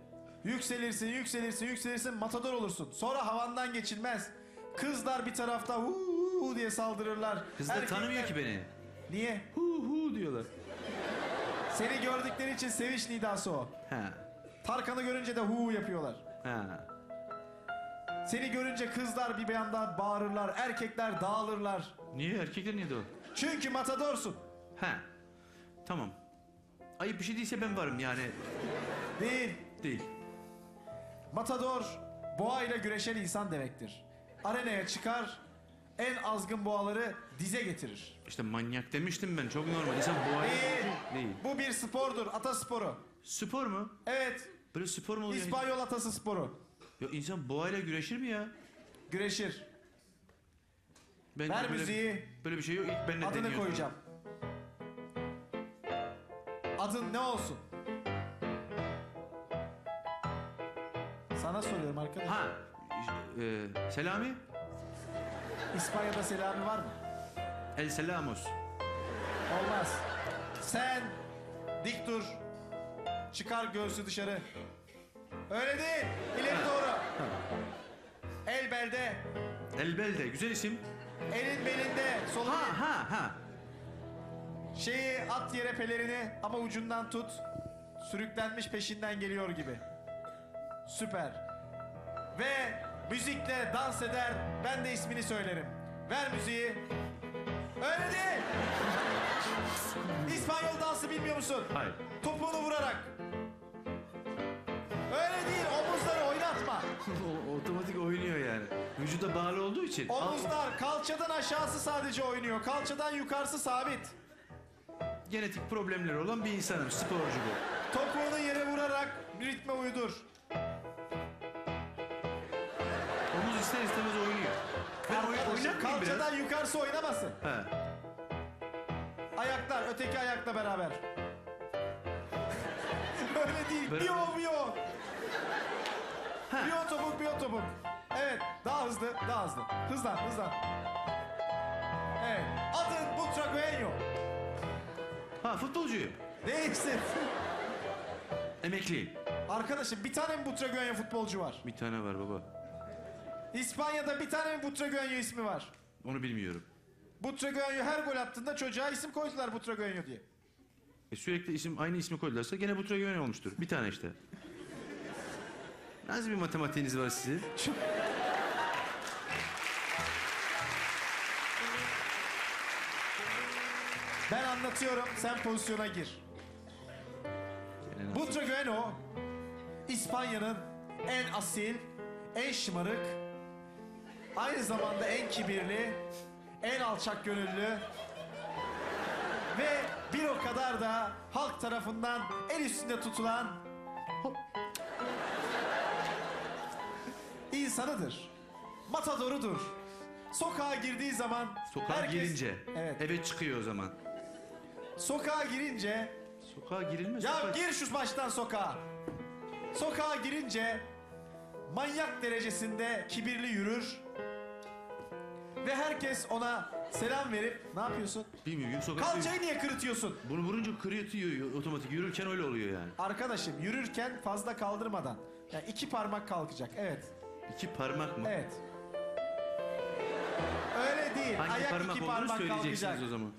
Yükselirsin, yükselirsin, yükselirsin, matador olursun. Sonra havandan geçilmez. Kızlar bir tarafta huu diye saldırırlar. Kızlar Erkekler- tanımıyor ki beni. Niye? Hu hu diyorlar. Seni gördükleri için sevinç nidası o. Ha. Tarkan'ı görünce de hu yapıyorlar. Ha. Seni görünce kızlar bir yandan bağırırlar, erkekler dağılırlar. Niye erkekler niye o? Çünkü matadorsun. Ha. Tamam. Ayıp bir şey değilse ben varım yani. Değil. Değil. Matador, boğa ile güreşen insan demektir. Arenaya çıkar, en azgın boğaları dize getirir. İşte manyak demiştim ben. Çok normal. İnsan boğaya... Değil. Değil. Bu bir spordur, atasporu. Spor mu? Evet, Böyle spor mu oluyor? İspanyol atası sporu. Ya insan boğayla güreşir mi ya? Güreşir. Ben Ver böyle, müziği, Böyle bir şey yok. İlk ben de adını koyacağım. Adın ne olsun? Sana soruyorum arkadaş. Ha. E, selami? İspanya'da selami var mı? El selamos. Olmaz. Sen dik dur. Çıkar göğsü dışarı. Öyle değil. İleri doğru. El belde. El belde. Güzel isim. Elin belinde. Solun Ha ha ha. şeyi at yere pelerini ama ucundan tut. Sürüklenmiş peşinden geliyor gibi. Süper. Ve müzikle dans eder. Ben de ismini söylerim. Ver müziği. Öyle değil. İspanyol dansı bilmiyor musun? Hayır. Topuğunu vurarak. Öyle değil. Omuzları oynatma. O, otomatik oynuyor yani. Vücuda bağlı olduğu için. Omuzlar kalçadan aşağısı sadece oynuyor. Kalçadan yukarısı sabit. genetik problemleri olan bir insanım. Sporcu bu. Topuğunu yere vurarak ritme uydur. İster istemez oynuyor. Ben oy, Arkadaşım, oynar mıyım biraz? kalçadan yukarısı oynamasın. Ha. Ayaklar öteki ayakla beraber. Öyle değil. Beraber. Bir o bir o. Bir o topuk bir o topuk. Evet daha hızlı daha hızlı. Hızlan hızlan. Evet. Adın Butragueño. ha futbolcuyum. Değilsin. Emekliyim. Arkadaşım bir tane mi Butragueño futbolcu var? Bir tane var baba. İspanya'da bir tane mi Butragueño ismi var? Onu bilmiyorum. Butragueño her gol attığında çocuğa isim koydular Butragueño diye. E sürekli isim aynı ismi koydularsa gene bu güven olmuştur. Bir tane işte. Nasıl bir matematiğiniz var sizin? Ben anlatıyorum sen pozisyona gir. Butragueño İspanya'nın en asil, en şımarık, aynı zamanda en kibirli, en alçak gönüllü ve bir o kadar da halk tarafından el üstünde tutulan insanıdır. Matadorudur. Sokağa girdiği zaman Sokağa herkes- girince. Evet. Eve çıkıyor o zaman. Sokağa girince Sokağa girilmez. Ya sokağa- gir şu baştan sokağa. Sokağa girince manyak derecesinde kibirli yürür. Ve herkes ona selam verip ne yapıyorsun? Bilmiyorum. Sokakta... Kalçayı niye kırıtıyorsun? Bunu vurunca kırıyor otomatik. Yürürken öyle oluyor yani. Arkadaşım yürürken fazla kaldırmadan. Yani iki parmak kalkacak. Evet. İki parmak mı? Evet. Öyle değil. Hangi Ayak parmak iki olduğunu parmak söyleyeceksiniz kalkacak. o zaman.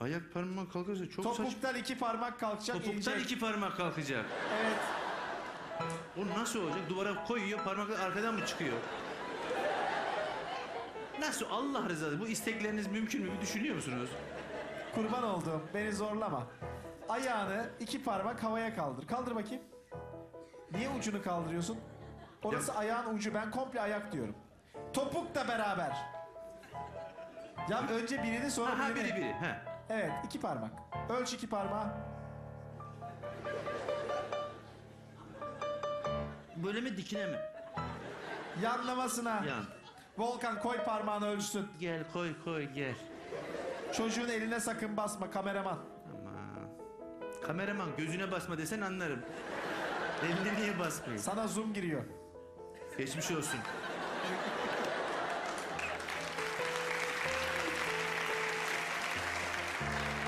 Ayak parmak kalkarsa çok saçma. Topuktan iki parmak kalkacak. Topuktan inecek. iki parmak kalkacak. Evet. O nasıl olacak? Duvara koyuyor, parmaklar arkadan mı çıkıyor? Nasıl? Allah rızası. Bu istekleriniz mümkün mü? Bir düşünüyor musunuz? Kurban oldum. Beni zorlama. Ayağını iki parmak havaya kaldır. Kaldır bakayım. Niye ucunu kaldırıyorsun? Orası ayağın ucu. Ben komple ayak diyorum. Topuk da beraber. Ya önce birini sonra Ha, ha birini. biri biri. Ha. Evet iki parmak. Ölç iki parmağı. Böyle mi dikine mi? Yanlamasına. Yan. Volkan koy parmağını ölçsün. Gel koy koy gel. Çocuğun eline sakın basma kameraman. Aman. Kameraman gözüne basma desen anlarım. Eline niye basmayayım? Sana zoom giriyor. Geçmiş olsun.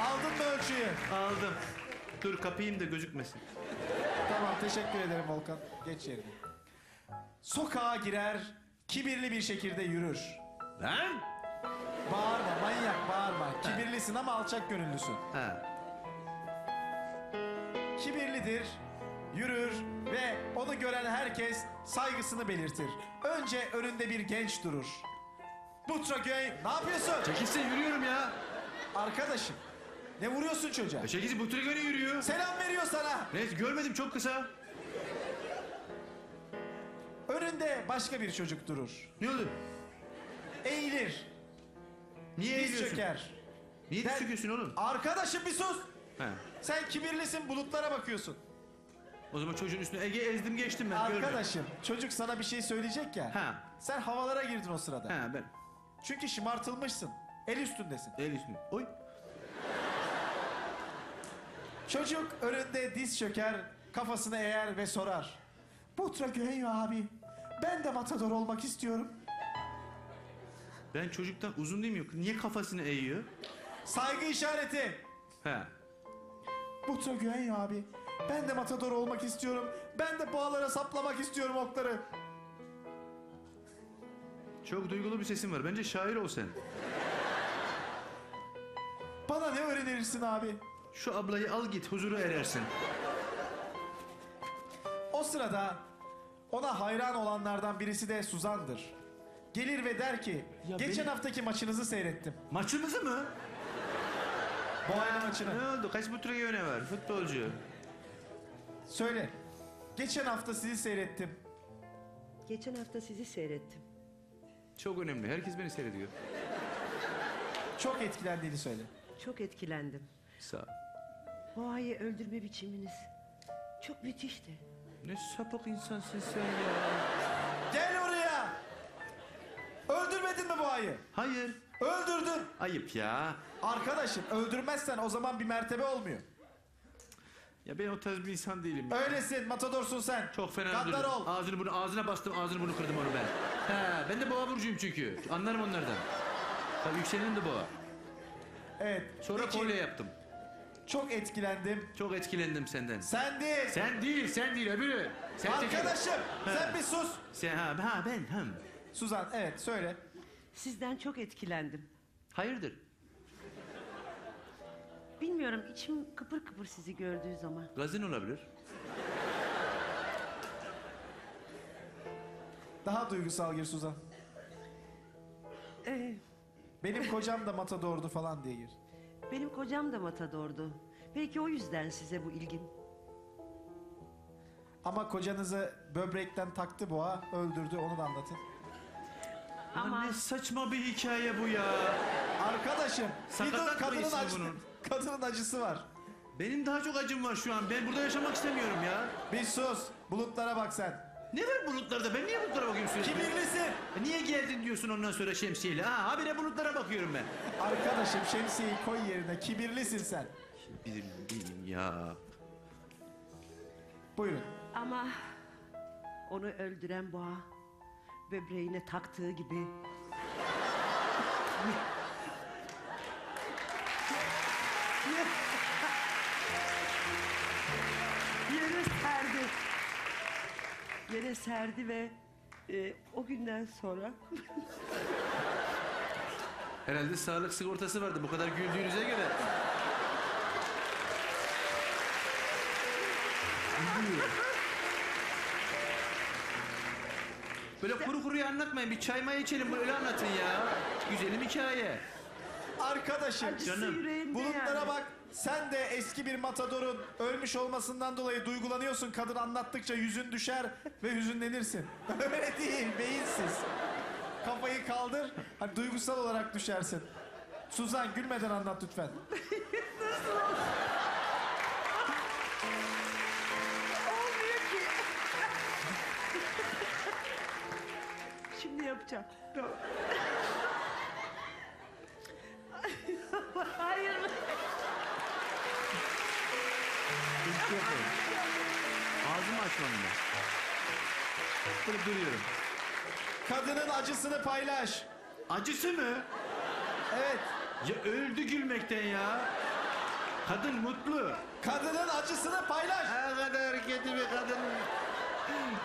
Aldın mı ölçüyü? Aldım. Dur kapayım da gözükmesin. Tamam. Teşekkür ederim Volkan. Geç yerine. Sokağa girer, kibirli bir şekilde yürür. Lan? Bağırma manyak bağırma. Kibirlisin ama alçak gönüllüsün. Ha. Kibirlidir, yürür ve onu gören herkes saygısını belirtir. Önce önünde bir genç durur. Butraköy ne yapıyorsun? Çekilse yürüyorum ya. Arkadaşım ne vuruyorsun çocuğa? E Çekilse bu göre yürüyor. Selam veriyor sana. Neyse görmedim çok kısa. Önünde başka bir çocuk durur. Ne oldu? Eğilir, Niye diz eğiliyorsun? çöker. Niye Ben- diz çöküyorsun oğlum? Arkadaşım bir sus. Ha. Sen kibirlisin bulutlara bakıyorsun. O zaman çocuğun üstüne Ege ezdim geçtim ben. görmüyorum. Arkadaşım çocuk sana bir şey söyleyecek ya. Ha. Sen havalara girdin o sırada. Ha ben. Çünkü şımartılmışsın. El üstündesin. El üstüne. Oy. Çocuk önünde diz çöker, kafasını eğer ve sorar. Butra Gühenyo abi, ben de matador olmak istiyorum. Ben çocuktan uzun değil miyim? Niye kafasını eğiyor? Saygı işareti. Ha. Butra Gühenyo abi, ben de matador olmak istiyorum. Ben de boğalara saplamak istiyorum okları. Çok duygulu bir sesin var. Bence şair ol sen. Bana ne öğrenirsin abi? Şu ablayı al git huzura erersin. O sırada ona hayran olanlardan birisi de Suzan'dır. Gelir ve der ki, Ya geçen benim- haftaki maçınızı seyrettim. Maçımızı mı? Boğayla maçını. Ne oldu? Kaç butre yöne var? Futbolcu. Söyle. Geçen hafta sizi seyrettim. Geçen hafta sizi seyrettim. Çok önemli. Herkes beni seyrediyor. Çok etkilendiğini söyle. Çok etkilendim. Sağ ol. Boğayı öldürme biçiminiz çok müthişti. Ne sapık insansın sen ya. Gel oraya. Öldürmedin mi bu ayı? Hayır. Öldürdün. Ayıp ya. Arkadaşım öldürmezsen o zaman bir mertebe olmuyor. Ya ben o tarz bir insan değilim. ya. Öylesin matadorsun sen. Çok fena Gaddar öldürdüm. ol. Ağzını bunu ağzına bastım, ağzını bunu kırdım onu ben. He, ben de boğa burcuyum çünkü. Anlarım onlardan. Tabii yükselenim de boğa. Evet. Sonra peki, kolye yaptım. Çok etkilendim. Çok etkilendim senden. Sen değil. Sen değil, sen değil öbürü. Sen Arkadaşım sen bir sus. Sen ha, ha ben hem. Suzan evet söyle. Sizden çok etkilendim. Hayırdır? Bilmiyorum içim kıpır kıpır sizi gördüğü zaman. Gazin olabilir. Daha duygusal gir Suzan. Ee, Benim kocam da matadordu falan diye gir. Benim kocam da matadordu. Belki o yüzden size bu ilgim. Ama kocanızı böbrekten taktı boğa öldürdü onu da anlatın. Ama ne saçma bir hikaye bu ya. Arkadaşım bir Sakatat dur mı kadının, ismi acı, bunun? kadının acısı var. Benim daha çok acım var şu an. Ben burada yaşamak istemiyorum ya. Bir sus bulutlara bak sen. Ne var bulutlarda? Ben niye bulutlara bakıyorum sürekli? Kibirlisin. E Niye geldin diyorsun ondan sonra şemsiyeyle? Ha, habire bulutlara bakıyorum ben. Arkadaşım şemsiyeyi koy yerine kibirlisin sen. Bizim değilim ya. Buyurun. ama onu öldüren boğa böbreğine taktığı gibi yere serdi. Yere serdi ve e, o günden sonra Herhalde sağlık sigortası vardı bu kadar güldüğünüze göre. Böyle kuru kuruyu anlatmayın. Bir çay may içelim böyle anlatın ya. Güzelim hikaye. Arkadaşım acısı Canım, yüreğimde bulutlara yani. bak. Sen de eski bir matadorun ölmüş olmasından dolayı duygulanıyorsun. Kadın anlattıkça yüzün düşer ve hüzünlenirsin. Öyle değil beyinsiz. Kafayı kaldır. Hani duygusal olarak düşersin. Suzan gülmeden anlat lütfen. Olmuyor ki. Şimdi yapacağım. Tamam. Şey yapmayın. Ağzımı açmam ben. Böyle duruyorum. Kadının acısını paylaş. Acısı mı? Evet. Ya öldü gülmekten ya. Kadın mutlu. Kadının acısını paylaş. Ne kadar kötü bir kadın.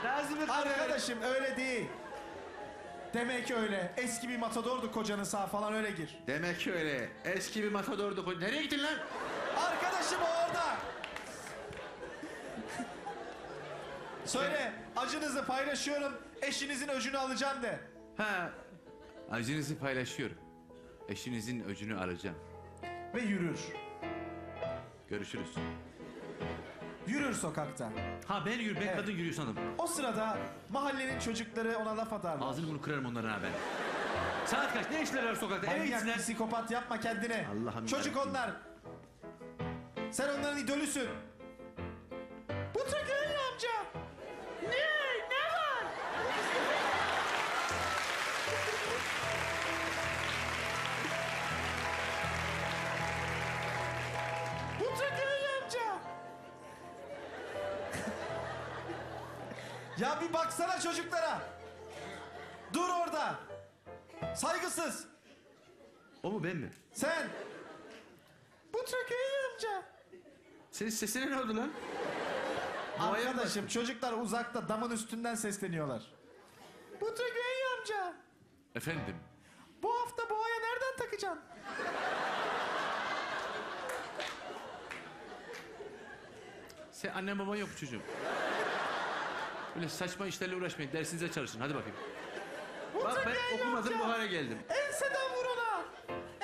Nasıl bir kadın? Arkadaşım öyle değil. Demek öyle. Eski bir matadordu kocanın sağ falan öyle gir. Demek öyle. Eski bir matadordu. Nereye gittin lan? Arkadaşım o orada. Söyle acınızı paylaşıyorum. Eşinizin öcünü alacağım de. Ha. Acınızı paylaşıyorum. Eşinizin öcünü alacağım. Ve yürür. Görüşürüz. Yürür sokakta. Ha ben yürü, ben Evet. kadın yürüyor sandım. O sırada mahallenin çocukları ona laf atarlar. Ağzını bunu kırarım onların ha ben. Saat kaç? Ne işler var sokakta? Eve Manyak gitsinler. psikopat yapma kendine. Allah'ım Çocuk yarabbim. onlar. Sen onların idolüsün. Bu Trakyalı amca. Ne? Ne var? Bu Trakyalı amca. ya bir baksana çocuklara. Dur orada. Saygısız. O mu ben mi? Sen. Bu Trakyalı amca. Senin sesine ne oldu lan? Arkadaşım çocuklar uzakta damın üstünden sesleniyorlar. Bu Trakyalı amca. Efendim. Bu hafta boğaya nereden takacaksın? Sen annen baban yok çocuğum. Böyle saçma işlerle uğraşmayın. Dersinize çalışın. Hadi bakayım. Bu Bak ben okumadım bu hale geldim. Enseden vur ona.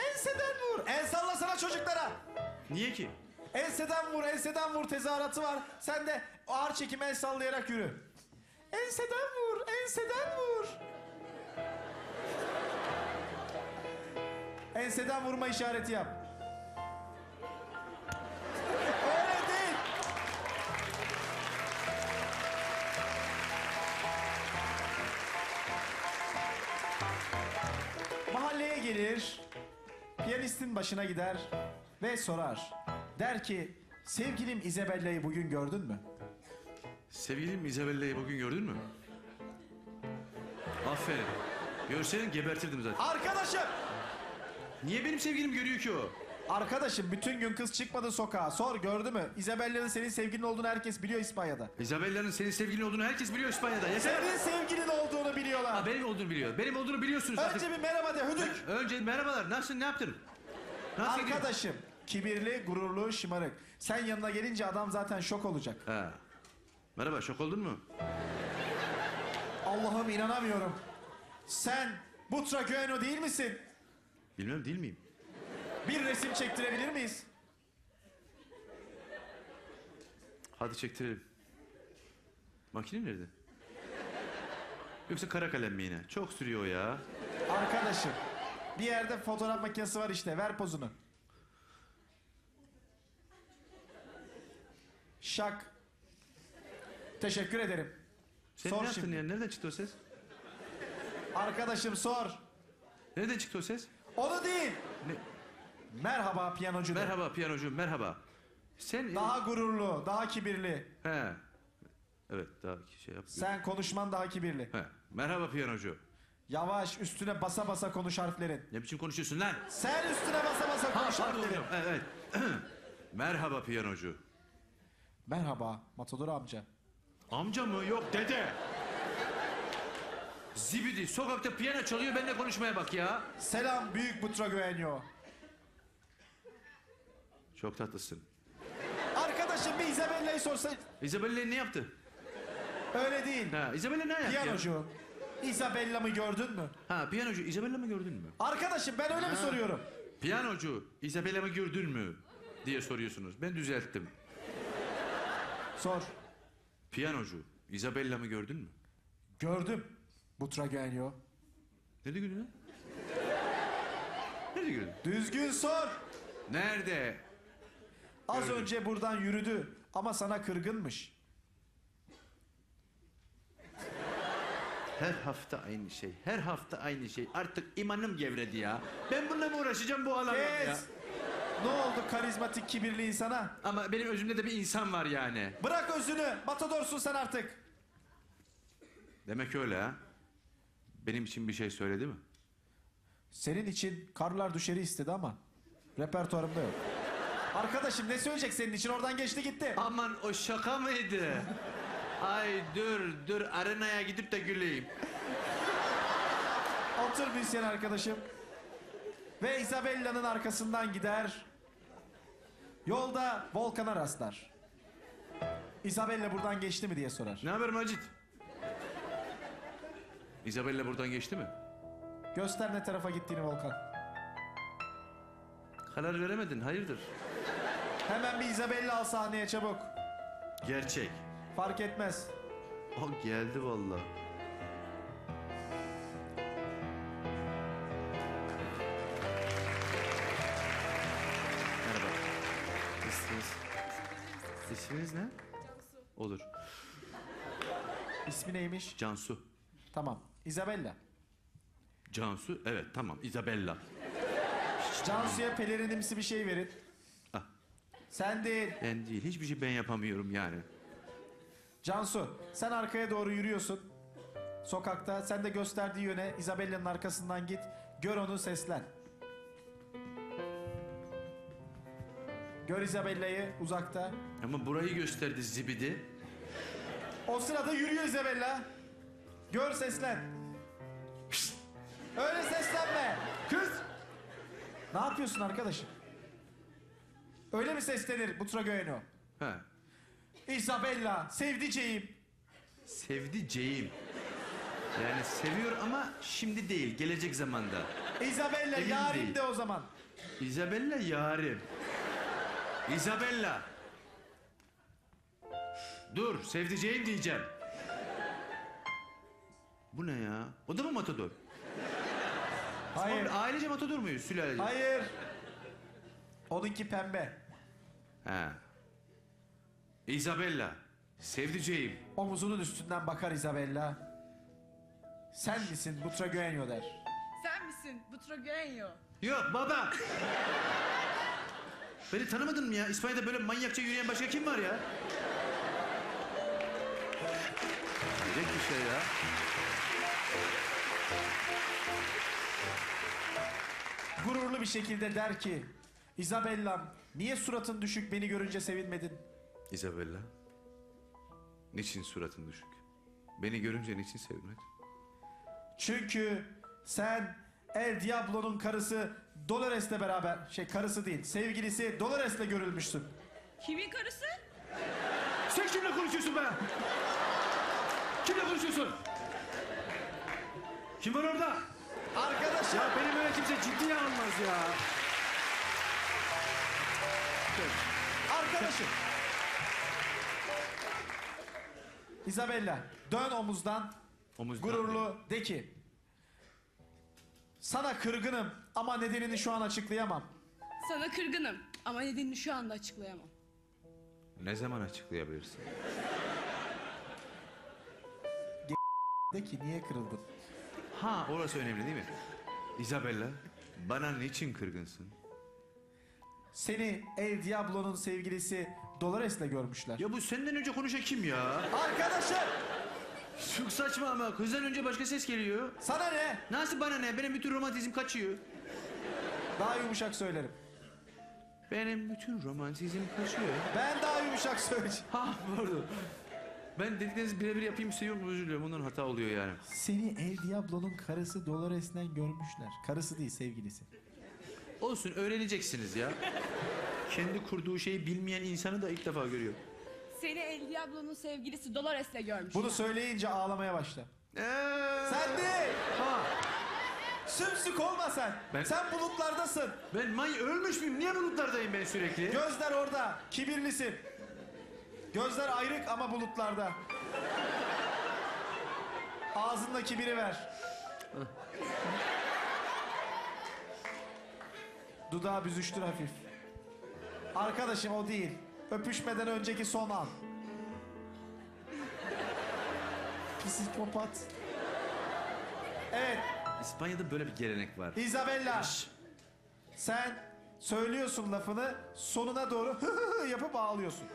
Enseden vur. El sallasana çocuklara. Niye ki? Enseden vur, enseden vur tezahüratı var. Sen de ağır çekim el sallayarak yürü. Enseden vur, enseden vur. Enseden vurma işareti yap. Mahalleye gelir, piyanistin başına gider ve sorar. Der ki, sevgilim Isabella'yı bugün gördün mü? Sevgilim Isabella'yı bugün gördün mü? Aferin. Görseydin gebertirdim zaten. Arkadaşım! Niye benim sevgilim görüyor ki o? Arkadaşım bütün gün kız çıkmadı sokağa. Sor gördü mü? Isabella'nın senin sevgilin olduğunu herkes biliyor İspanya'da. Isabella'nın senin sevgilin olduğunu herkes biliyor İspanya'da. Yeter. Senin sevgilin olduğunu biliyorlar. Ha, benim olduğunu biliyor. Benim olduğunu biliyorsunuz artık. Önce bir merhaba de hüdük. Önce merhabalar. Nasılsın? Ne yaptın? Nasıl? Arkadaşım kibirli, gururlu, şımarık. Sen yanına gelince adam zaten şok olacak. Ha. Merhaba, şok oldun mu? Allah'ım inanamıyorum. Sen Butra Güeno değil misin? Bilmem değil miyim? Bir resim çektirebilir miyiz? Hadi çektirelim. Makine nerede? Yoksa kara kalem mi yine? Çok sürüyor ya. Arkadaşım bir yerde fotoğraf makinesi var işte ver pozunu. Şak. Teşekkür ederim. Sen Sor ne yaptın şimdi. ya? Nereden çıktı o ses? Arkadaşım sor. Nereden çıktı o ses? Onu değil. Ne? Merhaba piyanocu. de. Merhaba piyanocu, merhaba. Sen... Daha gururlu, daha kibirli. He. Evet, daha şey yap. Sen konuşman daha kibirli. He. Merhaba piyanocu. Yavaş üstüne basa basa konuş harflerin. Ne biçim konuşuyorsun lan? Sen üstüne basa basa konuş pardon harflerin. Evet. merhaba piyanocu. Merhaba Matador amca. Amca mı? Yok dede. Zibidi sokakta piyano çalıyor benimle konuşmaya bak ya. Selam büyük Butra Güvenyo. Çok tatlısın. Arkadaşım bir Isabella'yı sorsa Isabella ne yaptı? öyle değil. Ha, Isabella ne yaptı? ya? Piyanocu. Isabella mı gördün mü? Ha, piyanocu Isabella mı gördün mü? Arkadaşım ben öyle mi Ha. soruyorum? Piyanocu Isabella mı gördün mü? diye soruyorsunuz. Ben düzelttim. Sor. Piyanocu Isabella mı gördün mü? Gördüm. Butra Güvenyo. Nerede lan? Nerede gördün? Düzgün sor. Nerede? Az Gördüm. önce buradan yürüdü ama sana kırgınmış. Her hafta aynı şey. Her hafta aynı şey. Artık imanım gevredi ya. Ben bununla mı uğraşacağım bu alanda ya? Ne oldu karizmatik kibirli insana? Ama benim özümde de bir insan var yani. Bırak özünü. Matadorsun sen artık. Demek öyle ha. Benim için bir şey söyledi mi? Senin için karlar düşeri istedi ama repertuarımda yok. Arkadaşım ne söyleyecek senin için oradan geçti gitti. Aman o şaka mıydı? Ay dur dur arenaya gidip de güleyim. Otur müzisyen arkadaşım. Ve Isabella'nın arkasından gider. Yolda Volkan'a rastlar. Isabella buradan geçti mi diye sorar. Ne haber Macit? Isabella buradan geçti mi? Göster ne tarafa gittiğini Volkan. Karar veremedin hayırdır? Hemen bir Isabella al sahneye çabuk. Gerçek. Fark etmez. O geldi vallahi. İsminiz ne? Olur. İsmi neymiş? Cansu. Tamam. Isabella. Cansu evet tamam Isabella. Cansu'ya pelerinimsi bir şey verin. Ah. Sen değil. Ben değil hiçbir şey ben yapamıyorum yani. Cansu sen arkaya doğru yürüyorsun. Sokakta sen de gösterdiği yöne Isabella'nın arkasından git. Gör onu seslen. Gör Isabella'yı uzakta. Ama burayı gösterdi zibidi. O sırada yürüyor Isabella. Gör seslen. Şşt! Öyle seslenme. Kız. Ne yapıyorsun arkadaşım? Öyle mi seslenir bu Tragoeno? Ha. Isabella, sevdiceğim. Sevdiceğim. Yani seviyor ama şimdi değil gelecek zamanda. Isabella, Emin yarim değil. de o zaman. Isabella yarim. Isabella. Dur sevdiceğim diyeceğim. Bu ne ya? O da mı matador? Hayır, Oğlum, Ailece matador muyuz sülalece? hayır. Onunki pembe. Ha. Isabella. Sevdiceğim. Omuzunun üstünden bakar Isabella. Sen misin bu Tragoeno der. Sen misin Butragueño? Yok baba. Beni tanımadın mı ya? İspanya'da böyle manyakça yürüyen başka kim var ya? Direkt bir şey ya. Gururlu bir şekilde der ki Isabella'm niye suratın düşük beni görünce sevinmedin? Isabella. Niçin suratın düşük? Beni görünce niçin sevinmedin? Çünkü sen El Diablo'nun karısı Dolores'le beraber şey karısı değil sevgilisi Dolores'le görülmüşsün. Kimin karısı? Sen kimle konuşuyorsun be? Kimle konuşuyorsun? Kim var orada? Arkadaşım Ya beni böyle kimse ciddiye almaz ya. arkadaşım. Isabella dön omuzdan Omuzdan gururlu de ki sana kırgınım ama nedenini şu an açıklayamam. Sana kırgınım ama nedenini şu anda açıklayamam. Ne zaman açıklayabilirsin? De ki niye kırıldın? Ha orası önemli değil mi? Isabella, bana niçin kırgınsın? Seni El Diablo'nun sevgilisi Dolores'le görmüşler. Ya bu senden önce konuşan kim ya? Arkadaşım Çok saçma ama kızdan önce başka ses geliyor. sana ne? Nasıl bana ne? Benim bütün romantizm kaçıyor. Daha yumuşak söylerim. Benim bütün romantizm kaçıyor. Ben daha yumuşak söyleyeceğim. Ha pardon. Ben dediklerinizi birebir yapayım istiyorum özür diliyorum. Ondan hata oluyor yani. Seni El Diablo'nun karısı Dolores'ten görmüşler. Karısı değil sevgilisi. Olsun öğreneceksiniz ya. Kendi kurduğu şeyi bilmeyen insanı da ilk defa görüyor. Seni El Diablo'nun sevgilisi Dolores'le görmüş. Bunu söyleyince ağlamaya başla. Ee, Sen değil. Ha, Sümsük olma sen. Ben- Sen bulutlardasın. ben may ölmüş müyüm? Niye bulutlardayım ben sürekli? Gözler orada. Kibirlisin. Gözler ayrık ama bulutlarda. Ağzında kibiri ver. Dudağı büzüştür hafif. Arkadaşım o değil. Öpüşmeden önceki son an. Psikopat. Evet, İspanya'da böyle bir gelenek var. Isabella. Sen söylüyorsun lafını sonuna doğru yapıp ağlıyorsun.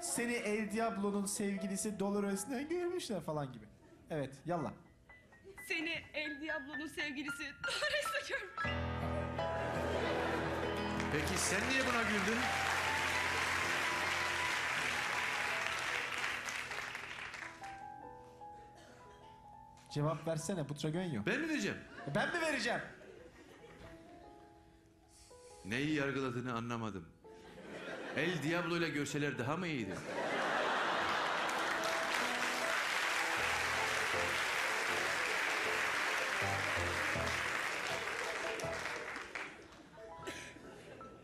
Seni El Diablo'nun sevgilisi Dolores'den görmüşler falan gibi. Evet, yallah. Seni El Diablo'nun sevgilisi Dolores'le görmüş. Peki sen niye buna güldün? Cevap versene Butragonyo. Ben mi diyeceğim? E Ben mi vereceğim? Neyi yargıladığını anlamadım. El Diablo ile görseler daha mı iyiydi?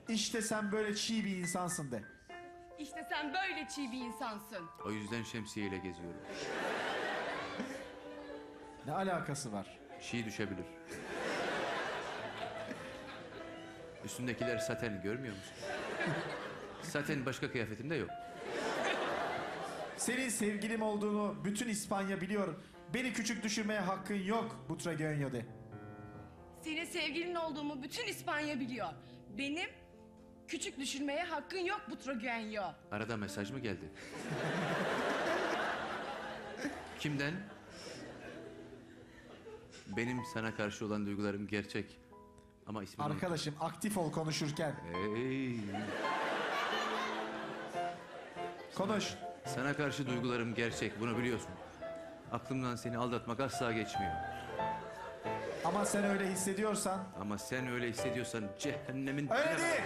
İşte sen böyle çiğ bir insansın de. İşte sen böyle çiğ bir insansın. O yüzden şemsiyeyle geziyorum. Ne alakası var? Çiğ düşebilir. Üstündekiler saten görmüyor musun? Saten başka kıyafetimde yok. Senin sevgilim olduğunu bütün İspanya biliyor. Beni küçük düşürmeye hakkın yok Butragonyo de. Senin sevgilin olduğumu bütün İspanya biliyor. Benim küçük düşürmeye hakkın yok Butragenyo. Arada mesaj mı geldi? Kimden? Benim sana karşı olan duygularım gerçek. Ama ismini... Arkadaşım aktif ol konuşurken. Hey, Konuş. sana karşı duygularım gerçek. Bunu biliyorsun. Aklımdan seni aldatmak asla geçmiyor. Ama sen öyle hissediyorsan Ama sen öyle hissediyorsan cehennemin... öyle değil.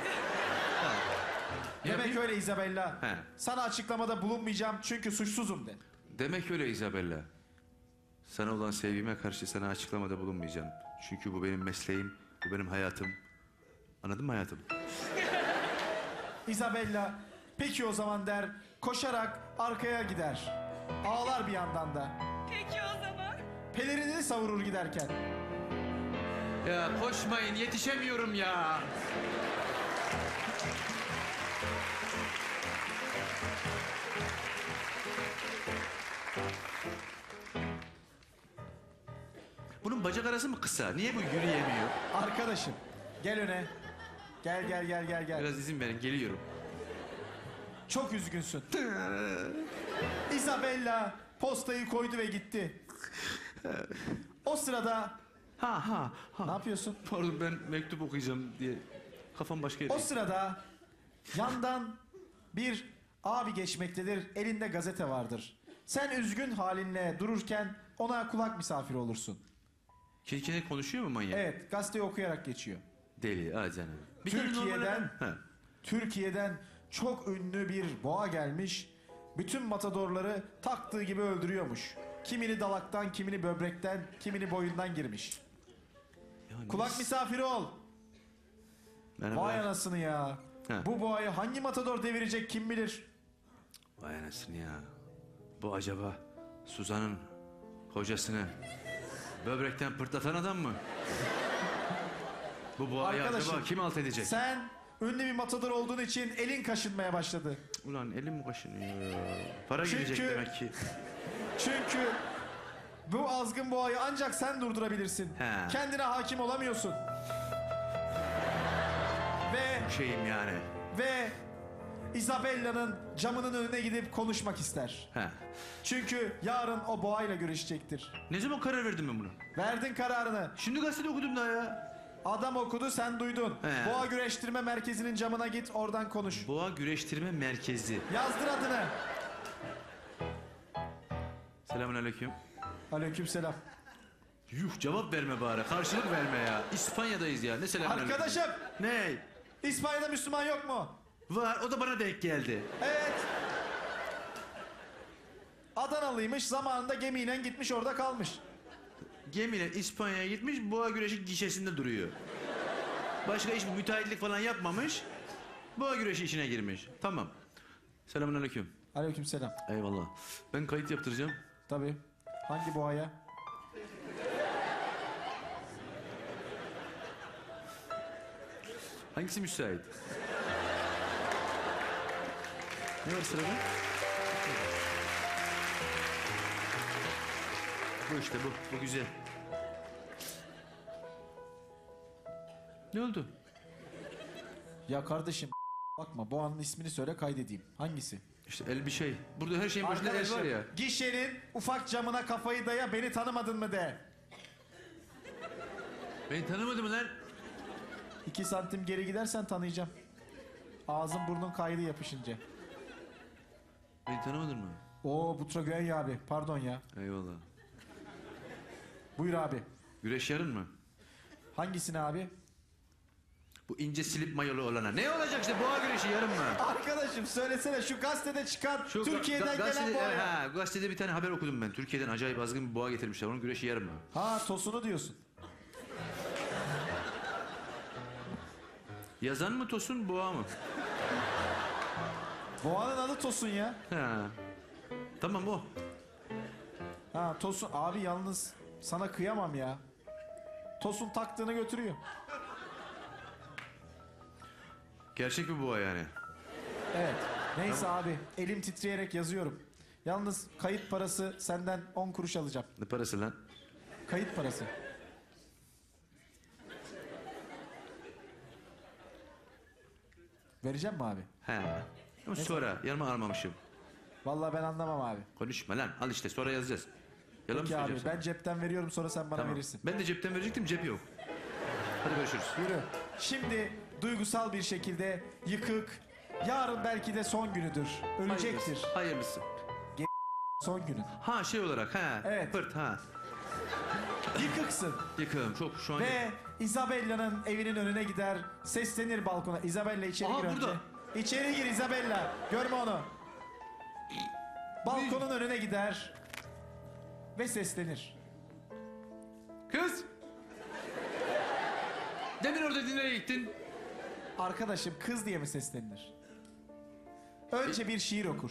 Demek öyle Isabella. He. Sana açıklamada bulunmayacağım çünkü suçsuzum de. Demek öyle Isabella. Sana olan sevgime karşı sana açıklamada bulunmayacağım. Çünkü bu benim mesleğim, bu benim hayatım. Anladın mı hayatım? Isabella peki o zaman der koşarak arkaya gider. Ağlar bir yandan da. Peki o zaman. Pelerinini savurur giderken. Ya koşmayın yetişemiyorum ya. Bacak arası mı kısa? Niye bu yürüyemiyor? Arkadaşım gel öne. Gel gel gel gel gel. Biraz izin verin geliyorum. Çok üzgünsün. Isabella postayı koydu ve gitti. O sırada Ha ha ne ha. yapıyorsun? Pardon ben mektup okuyacağım diye kafam başka yere. O sırada yandan bir abi geçmektedir. Elinde gazete vardır. Sen üzgün halinle dururken ona kulak misafiri olursun. Kirkine konuşuyor mu manyak? Evet, gazeteyi okuyarak geçiyor. Deli canım. Bir tane Türkiye'den normal- Ha. Türkiye'den çok ünlü bir boğa gelmiş. Bütün matadorları taktığı gibi öldürüyormuş. Kimini dalaktan, kimini böbrekten, kimini boyundan girmiş. Ya Kulak biz- misafiri ol. Merhaba. Vay anasını ya. Ha. Bu boğayı hangi matador devirecek kim bilir? Vay anasını ya. Bu acaba Suzan'ın kocasını böbrekten pırtlatan adam mı? Bu boğayı Arkadaşım, acaba kim alt edecek? Sen ünlü bir matador olduğun için elin kaşınmaya başladı. Ulan elim mi kaşınıyor ya? Para Çünkü- gidecek demek ki. Çünkü bu azgın boğayı ancak sen durdurabilirsin. He. Kendine hakim olamıyorsun. Ve Şeyim yani. ve Isabella'nın camının önüne gidip konuşmak ister. He. Çünkü yarın o boğayla görüşecektir. Ne zaman karar verdim ben buna? Verdin kararını. Şimdi gazetede okudum daha ya. Adam okudu sen duydun. He. Boğa güreştirme merkezinin camına git oradan konuş. Boğa güreştirme merkezi. Yazdır adını. Selamun aleyküm. Aleykümselam. Yuh cevap verme bari. Karşılık verme ya. İspanya'dayız ya. Ne selamun aleyküm? Arkadaşım Ne? İspanya'da Müslüman yok mu? Var o da bana denk geldi. Evet. Adanalıymış zamanında gemiyle gitmiş orada kalmış. Gemiyle İspanya'ya gitmiş boğa güreşi gişesinde duruyor. Başka hiçbir müteahhitlik falan yapmamış. Boğa güreşi işine girmiş. Tamam. Selamun aleyküm. Aleykümselam. Eyvallah. Ben kayıt yaptıracağım. Tabii. Hangi boğaya? Hangisi müsait? Ne var sırada? Bu işte bu. Bu güzel. Ne oldu? Ya kardeşim bakma boğanın ismini söyle kaydedeyim. Hangisi? İşte el bir şey. Burada her şeyin başında el var ya. gişenin ufak camına kafayı daya beni tanımadın mı de. Beni tanımadı mı lan? İki santim geri gidersen tanıyacağım. Ağzın burnun kaydı yapışınca. Beni tanımadın mı? Oo Butragönya abi. Pardon ya. Eyvallah. Buyur abi. Güreş yarın mı? Hangisini abi? Bu ince silip mayolu olana. Ne olacak işte boğa güreşi yarın mı? Arkadaşım söylesene şu gazetede çıkan Şu Türkiye'den ga- gelen gazetede, boğa. ya. Ha, gazetede bir tane haber okudum ben. Türkiye'den acayip azgın bir boğa getirmişler. Onun güreşi yarın mı? Ha tosunu diyorsun. Yazan mı Tosun boğa mı? Boğanın adı Tosun ya. Ha. Tamam o. Ha Tosun abi yalnız sana kıyamam ya. Tosun taktığını götürüyor. Gerçek bir boğa yani. Evet. Neyse abi elim titreyerek yazıyorum. Yalnız kayıt parası senden 10 kuruş alacağım. Ne parası lan? Kayıt parası. Vereceğim mi abi? He. Ama sonra yanıma almamışım. Vallahi ben anlamam abi. Konuşma lan al işte sonra yazacağız. Yalan mı Peki abi söyleyeceğim ben cepten veriyorum sonra sen bana Tamam. verirsin. Ben de cepten verecektim cep yok. Hadi görüşürüz. Yürü. Şimdi duygusal bir şekilde yıkık. Yarın belki de son günüdür. Ölecektir. Hayırlısı. Hayırlısı. Son günün. Ha şey olarak ha. Evet. Pırt ha. Yıkıksın. Yıkığım çok şu an. Ve Isabella'nın evinin önüne gider. Seslenir balkona. Isabella içeri Aha, gir önce. burada. İçeri gir Isabella. Görme onu. Balkonun önüne gider. Ve seslenir. Kız! Demin orada nereye gittin? Arkadaşım kız diye mi seslenilir? Önce bir şiir okur.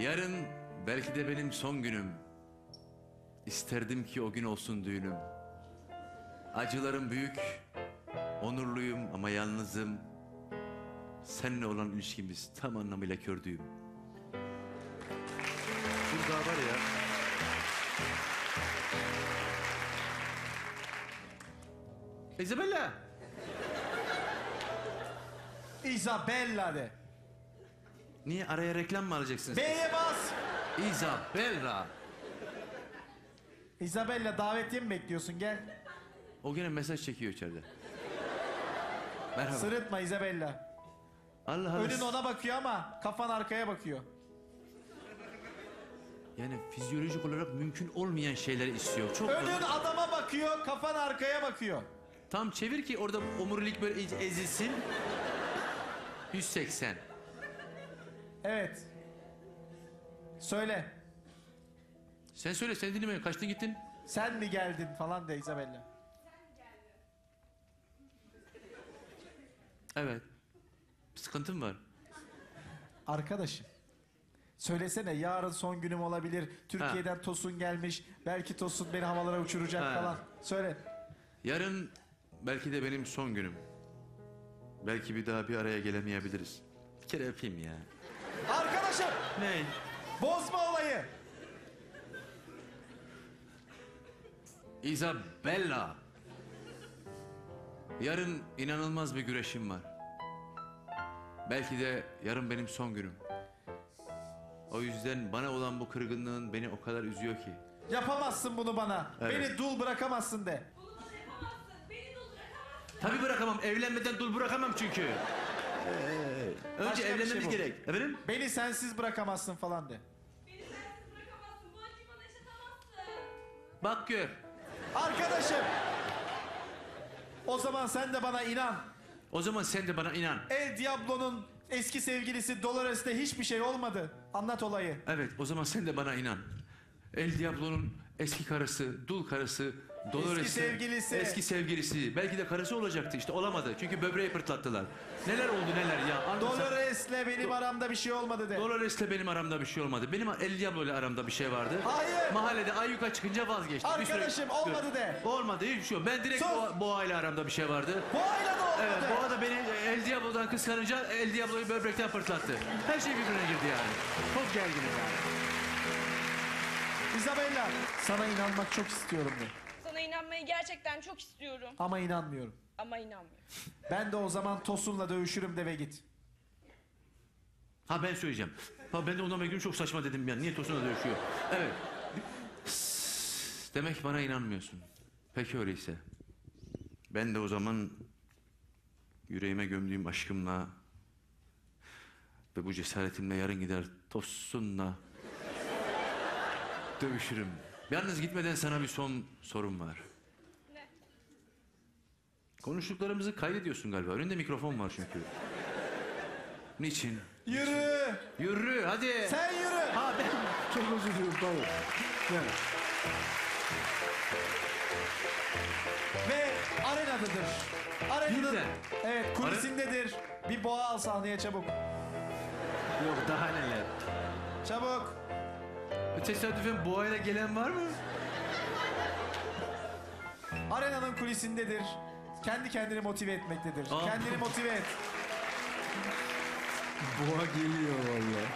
Yarın belki de benim son günüm. İsterdim ki o gün olsun düğünüm. Acılarım büyük, onurluyum ama yalnızım. Seninle olan ilişkimiz tam anlamıyla kördüğüm. Burada var ya. Isabella. Isabella de. Niye araya reklam mı alacaksınız? B'ye bas. Isabella. Isabella davetiye mi bekliyorsun gel. O gene mesaj çekiyor içeride. Merhaba. Sırıtma Isabella. Allah Allah. Önün ona bakıyor ama kafan arkaya bakıyor. Yani fizyolojik olarak mümkün olmayan şeyleri istiyor. Çok Önün adama bakıyor, kafan arkaya bakıyor. Tam çevir ki orada omurilik böyle iyice ezilsin. 180. Evet. Söyle. Sen söyle sen dinleme kaçtın gittin? Sen mi geldin falan de Isabella. Evet. Bir sıkıntım var. Arkadaşım. Söylesene yarın son günüm olabilir. Türkiye'den Tosun gelmiş. Belki Tosun beni havalara uçuracak Ha. falan. Söyle. Yarın belki de benim son günüm. Belki bir daha bir araya gelemeyebiliriz. Bir kere öpeyim ya. Arkadaşım Ne? bozma olayı. Isabella. Yarın inanılmaz bir güreşim var. Belki de yarın benim son günüm. O yüzden bana olan bu kırgınlığın beni o kadar üzüyor ki. Yapamazsın bunu bana. Evet. Beni dul bırakamazsın de. Tabii bırakamam. Evlenmeden dul bırakamam çünkü. Önce Başka bir evlenmemiz şey bu. gerek. Efendim? Beni sensiz bırakamazsın falan de. Beni sensiz bırakamazsın. Bu acıyı bana yaşatamazsın. Bak gör. Arkadaşım. O zaman sen de bana inan. O zaman sen de bana inan. El Diablo'nun eski sevgilisi Dolores'te hiçbir şey olmadı. Anlat olayı. Evet o zaman sen de bana inan. El Diablo'nun eski karısı, dul karısı, Dolores'te- Eski sevgilisi. Eski sevgilisi. Belki de karısı olacaktı işte olamadı. Çünkü böbreği pırtlattılar. Neler oldu neler ya. Anlasam- Dolores'le benim aramda bir şey olmadı de. Dolores'le benim aramda bir şey olmadı. Benim El Diablo'yla aramda bir şey vardı. Hayır. Mahallede ayyuka çıkınca vazgeçtim. Bir süre- Arkadaşım olmadı de. Olmadı hiçbir şey yok. Ben direkt Sus. boğa, boğayla aramda bir şey vardı. Boğayla da olmadı. Evet, boğa da beni El Diablo'dan kıskanınca El Diablo'yu böbrekten pırtlattı. Her şey birbirine girdi yani. Çok gerginim yani. Isabella sana inanmak çok istiyorum de. Sana inanmayı gerçekten çok istiyorum. Ama inanmıyorum. Ama inanmıyorum. Ben de o zaman Tosun'la dövüşürüm de ve git. Ha ben söyleyeceğim. Ha ben de ondan bekliyorum çok saçma dedim ya. Niye Tosun'a dövüşüyor? Evet. Demek bana inanmıyorsun. Peki öyleyse. Ben de o zaman yüreğime gömdüğüm aşkımla ve bu cesaretimle yarın gider Tosun'la dövüşürüm. Yalnız gitmeden sana bir son sorum var. Ne? Konuştuklarımızı kaydediyorsun galiba. Önünde mikrofon var çünkü. Niçin? Yürü. Yürü hadi. Sen yürü. Ha ben çok özür diliyorum pardon. Ve arenadadır. Birden. evet kulisindedir. Bir boğa al sahneye çabuk. Yok daha neler. Çabuk. Tesadüfen boğayla gelen var mı? Arenanın kulisindedir. Kendi kendini motive etmektedir. Aa. Kendini motive et. Boğa geliyor valla.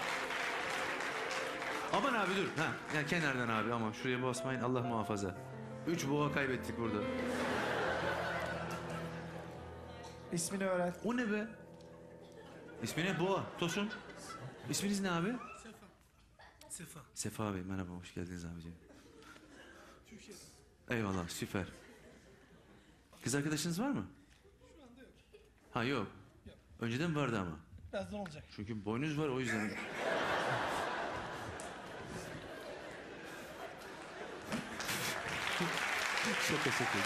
Aman abi dur. Ha, ya kenardan abi ama şuraya basmayın Allah muhafaza. Üç boğa kaybettik burada. İsmini öğren. O ne be? İsmi ne? Boğa. Tosun. İsminiz ne abi? Sefa. Sefa abi merhaba hoş geldiniz abicim. Eyvallah süper. Kız arkadaşınız var mı? Şu anda yok. Ha yok. Önceden vardı ama. Birazdan olacak. Çünkü boynuz var o yüzden. şaka şaka.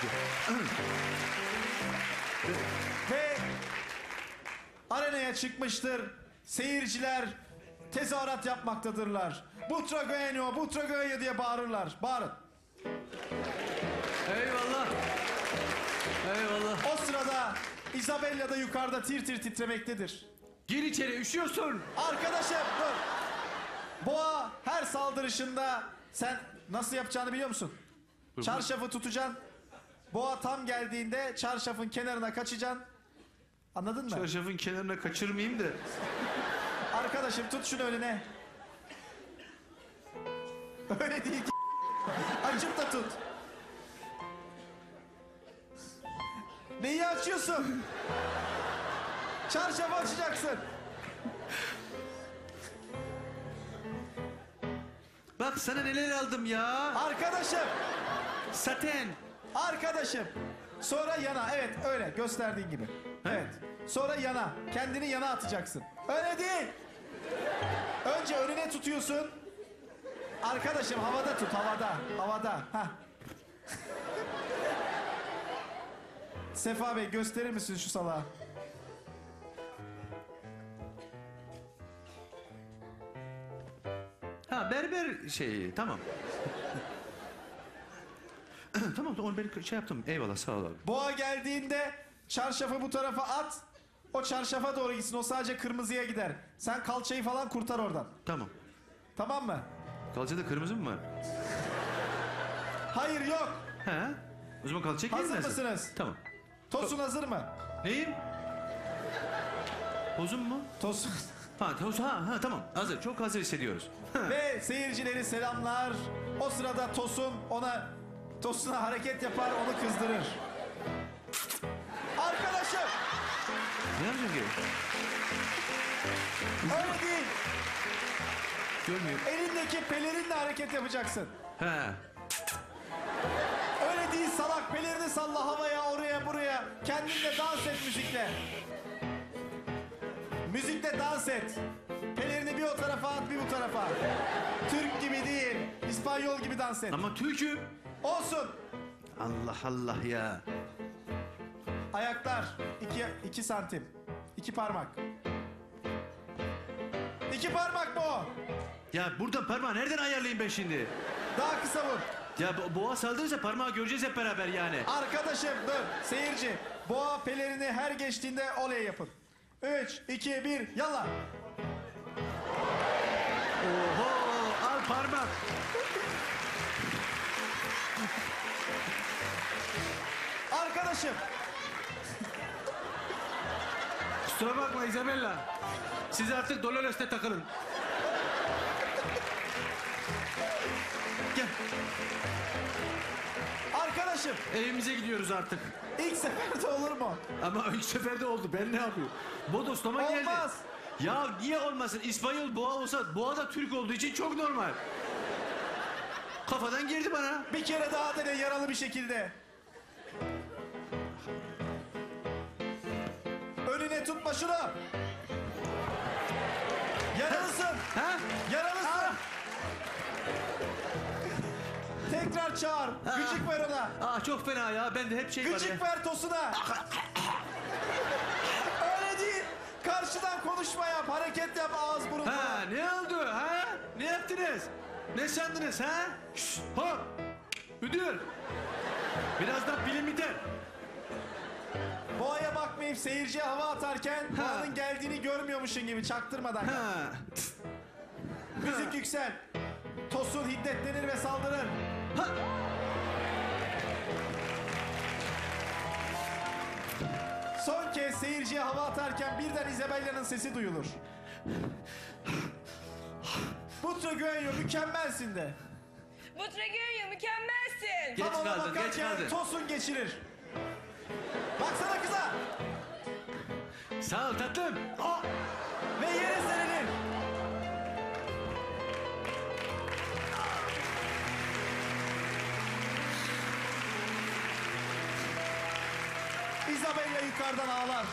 Ve arenaya çıkmıştır. Seyirciler tezahürat yapmaktadırlar. Butra Goenyo, Butra Goenyo diye bağırırlar. Bağırın. Eyvallah. Eyvallah. O sırada Isabella da yukarıda tir tir titremektedir. Gir içeri üşüyorsun. Arkadaşım dur. Boğa her saldırışında sen nasıl yapacağını biliyor musun? Çarşafı tutacaksın. Boğa tam geldiğinde çarşafın kenarına kaçacaksın. Anladın mı? Çarşafın kenarına kaçırmayayım da. Arkadaşım tut şunu önüne. Öyle değil ki. Açıp da tut. Neyi açıyorsun? Çarşafı açacaksın. Bak sana neler aldım ya. Arkadaşım, Saten. arkadaşım. Sonra yana. Evet öyle gösterdiğin gibi. Evet. Sonra yana. Kendini yana atacaksın. Öyle değil. Önce önüne tutuyorsun. Arkadaşım havada tut havada. Havada. Hah. Sefa Bey gösterir misin şu salağı? Ha berber şeyi tamam. tamam onu ben şey yaptım. Eyvallah sağ ol abi. Boğa geldiğinde çarşafı bu tarafa at. O çarşafa doğru gitsin. O sadece kırmızıya gider. Sen kalçayı falan kurtar oradan. Tamam. Tamam mı? Kalçada kırmızı mı var? Hayır yok. He. O zaman kalça Hazır mısınız? Tamam. Tosun hazır mı? Neyim? Pozum mu? Tosun. Ha, toz, ha, ha tamam. Hazır. Çok hazır hissediyoruz. Ve seyircileri selamlar. O sırada Tosun ona Tosun'a hareket yapar onu kızdırır. Arkadaşım ne yapacağım ki? öyle değil. Görmüyor. Elindeki pelerinle hareket yapacaksın. He. Öyle değil salak. Pelerini salla havaya oraya buraya. Kendinle dans et müzikle. Müzikle dans et. Pelerini bir o tarafa at bir bu tarafa. Türk gibi değil. İspanyol gibi dans et. Ama Türk'üm. Olsun. Allah Allah ya. Ayaklar. iki, iki santim. iki parmak. İki parmak o? Ya burada parmağı nereden ayarlayayım ben şimdi? Daha kısa vur. Ya bo- boğa saldırırsa parmağı göreceğiz hep beraber yani. Arkadaşım dur. Seyirci. Boğa pelerini her geçtiğinde oley yapın. Üç, iki, bir, yalla. Oho al parmak. Arkadaşım. Kusura bakma Isabella. Siz artık Dolores'te takılın. Gel Arkadaşım. evimize gidiyoruz artık. İlk seferde olur mu? Ama ilk seferde oldu ben ne yapayım? Bodoslama geldi. Olmaz. Ya niye olmasın? İspanyol boğa olsa boğa da Türk olduğu için çok normal. Kafadan girdi bana. Bir kere daha dene yaralı bir şekilde. Önüne tutma şunu. Yaralısın. Ha? Yaralısın. Tekrar çağır. Gıcık ver ona. Aa çok fena ya. Ben de hep şey var ya. Gıcık ver tosuna. Öyle değil. Karşıdan konuşma yap. Hareket yap ağız burun. Ha ne oldu ha? Ne yaptınız? Ne sandınız ha? Şşt, hop! Müdür! Birazdan film biter. Boğaya bakmayıp seyirciye hava atarken boğanın geldiğini görmüyormuşsun gibi çaktırmadan. yap. Ha. Müzik yüksel. Tosun hiddetlenir ve saldırır. Ha. Son kez seyirciye hava atarken birden Isabella'nın sesi duyulur. Butro Gueño mükemmelsin de. Bu tragedya mükemmelsin. Geç Tam ona kaldın, geç bakarken kaldın. Tosun geçirir. Baksana kıza. Sağ ol tatlım. Aa! Ve yere serilir. Isabella yukarıdan ağlar.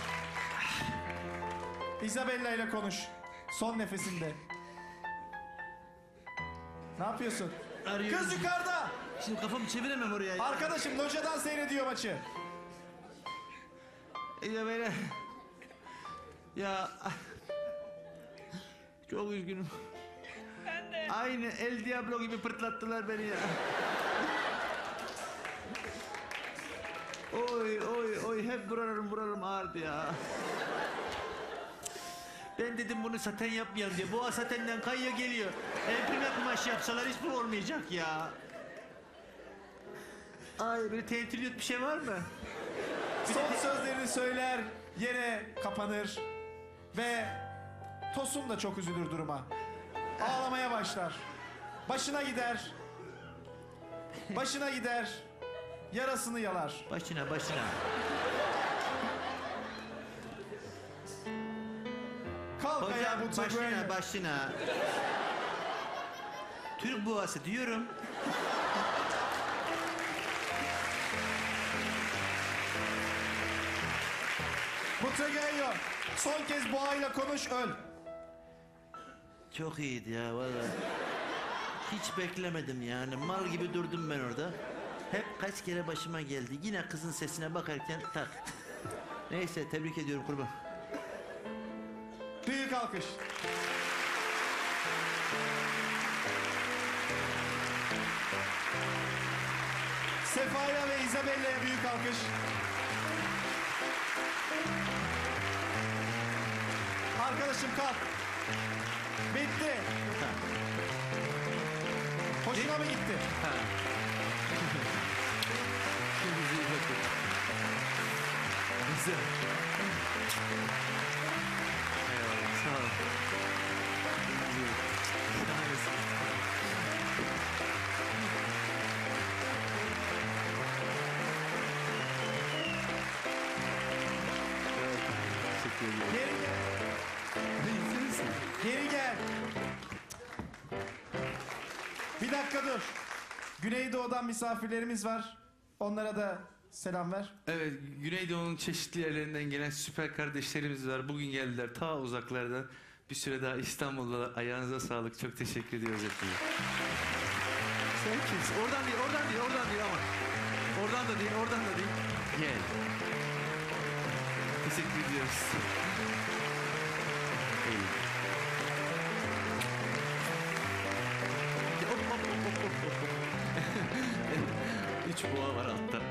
Isabella ile konuş. Son nefesinde. Ne yapıyorsun? Arıyorum. Kız yukarıda. Şimdi kafamı çeviremem oraya. ya. Arkadaşım locadan seyrediyor maçı. Ya böyle... Ya... Çok üzgünüm. Ben de. Aynı El Diablo gibi pırtlattılar beni ya. Oy oy oy hep buralarım buralarım ağrıdı ya. Ben dedim bunu saten yapmayalım diye. Boğa satenden kayıyor geliyor. Emprime kumaş yapsalar hiç bu olmayacak ya. Ay böyle tentiliyot bir şey var mı? Son sözlerini söyler, yere kapanır ve Tosun da çok üzülür duruma. Ağlamaya başlar. Başına gider. Başına gider. Yarasını yalar. Başına başına. Kalk ayağa Hocam bu başına başına. Türk boğası diyorum. Taguenya. Son kez boğayla konuş öl. Çok iyiydi ya valla. Hiç beklemedim yani. Mal gibi durdum ben orada. Hep kaç kere başıma geldi. Yine kızın sesine bakarken tak. Neyse tebrik ediyorum kurban. Büyük alkış. Sefa'ya ve Isabella'ya büyük alkış. Arkadaşım kalk. Bitti. Hoşuna mı gitti? Güzel. Eyvallah, sağ ol. Şahanesin. Evet, teşekkür ederim. Geri gel. Geri gel. Bir dakika dur. Güneydoğu'dan misafirlerimiz var. Onlara da selam ver. Evet, Güneydoğu'nun çeşitli yerlerinden gelen süper kardeşlerimiz var. Bugün geldiler ta uzaklardan. Bir süre daha İstanbul'da ayağınıza sağlık. Çok teşekkür ediyoruz hepinize. Sen kimsin? Oradan değil, oradan değil, oradan değil ama. Oradan da değil, oradan da değil. Gel. Teşekkür ediyoruz. Üç boğa var altta.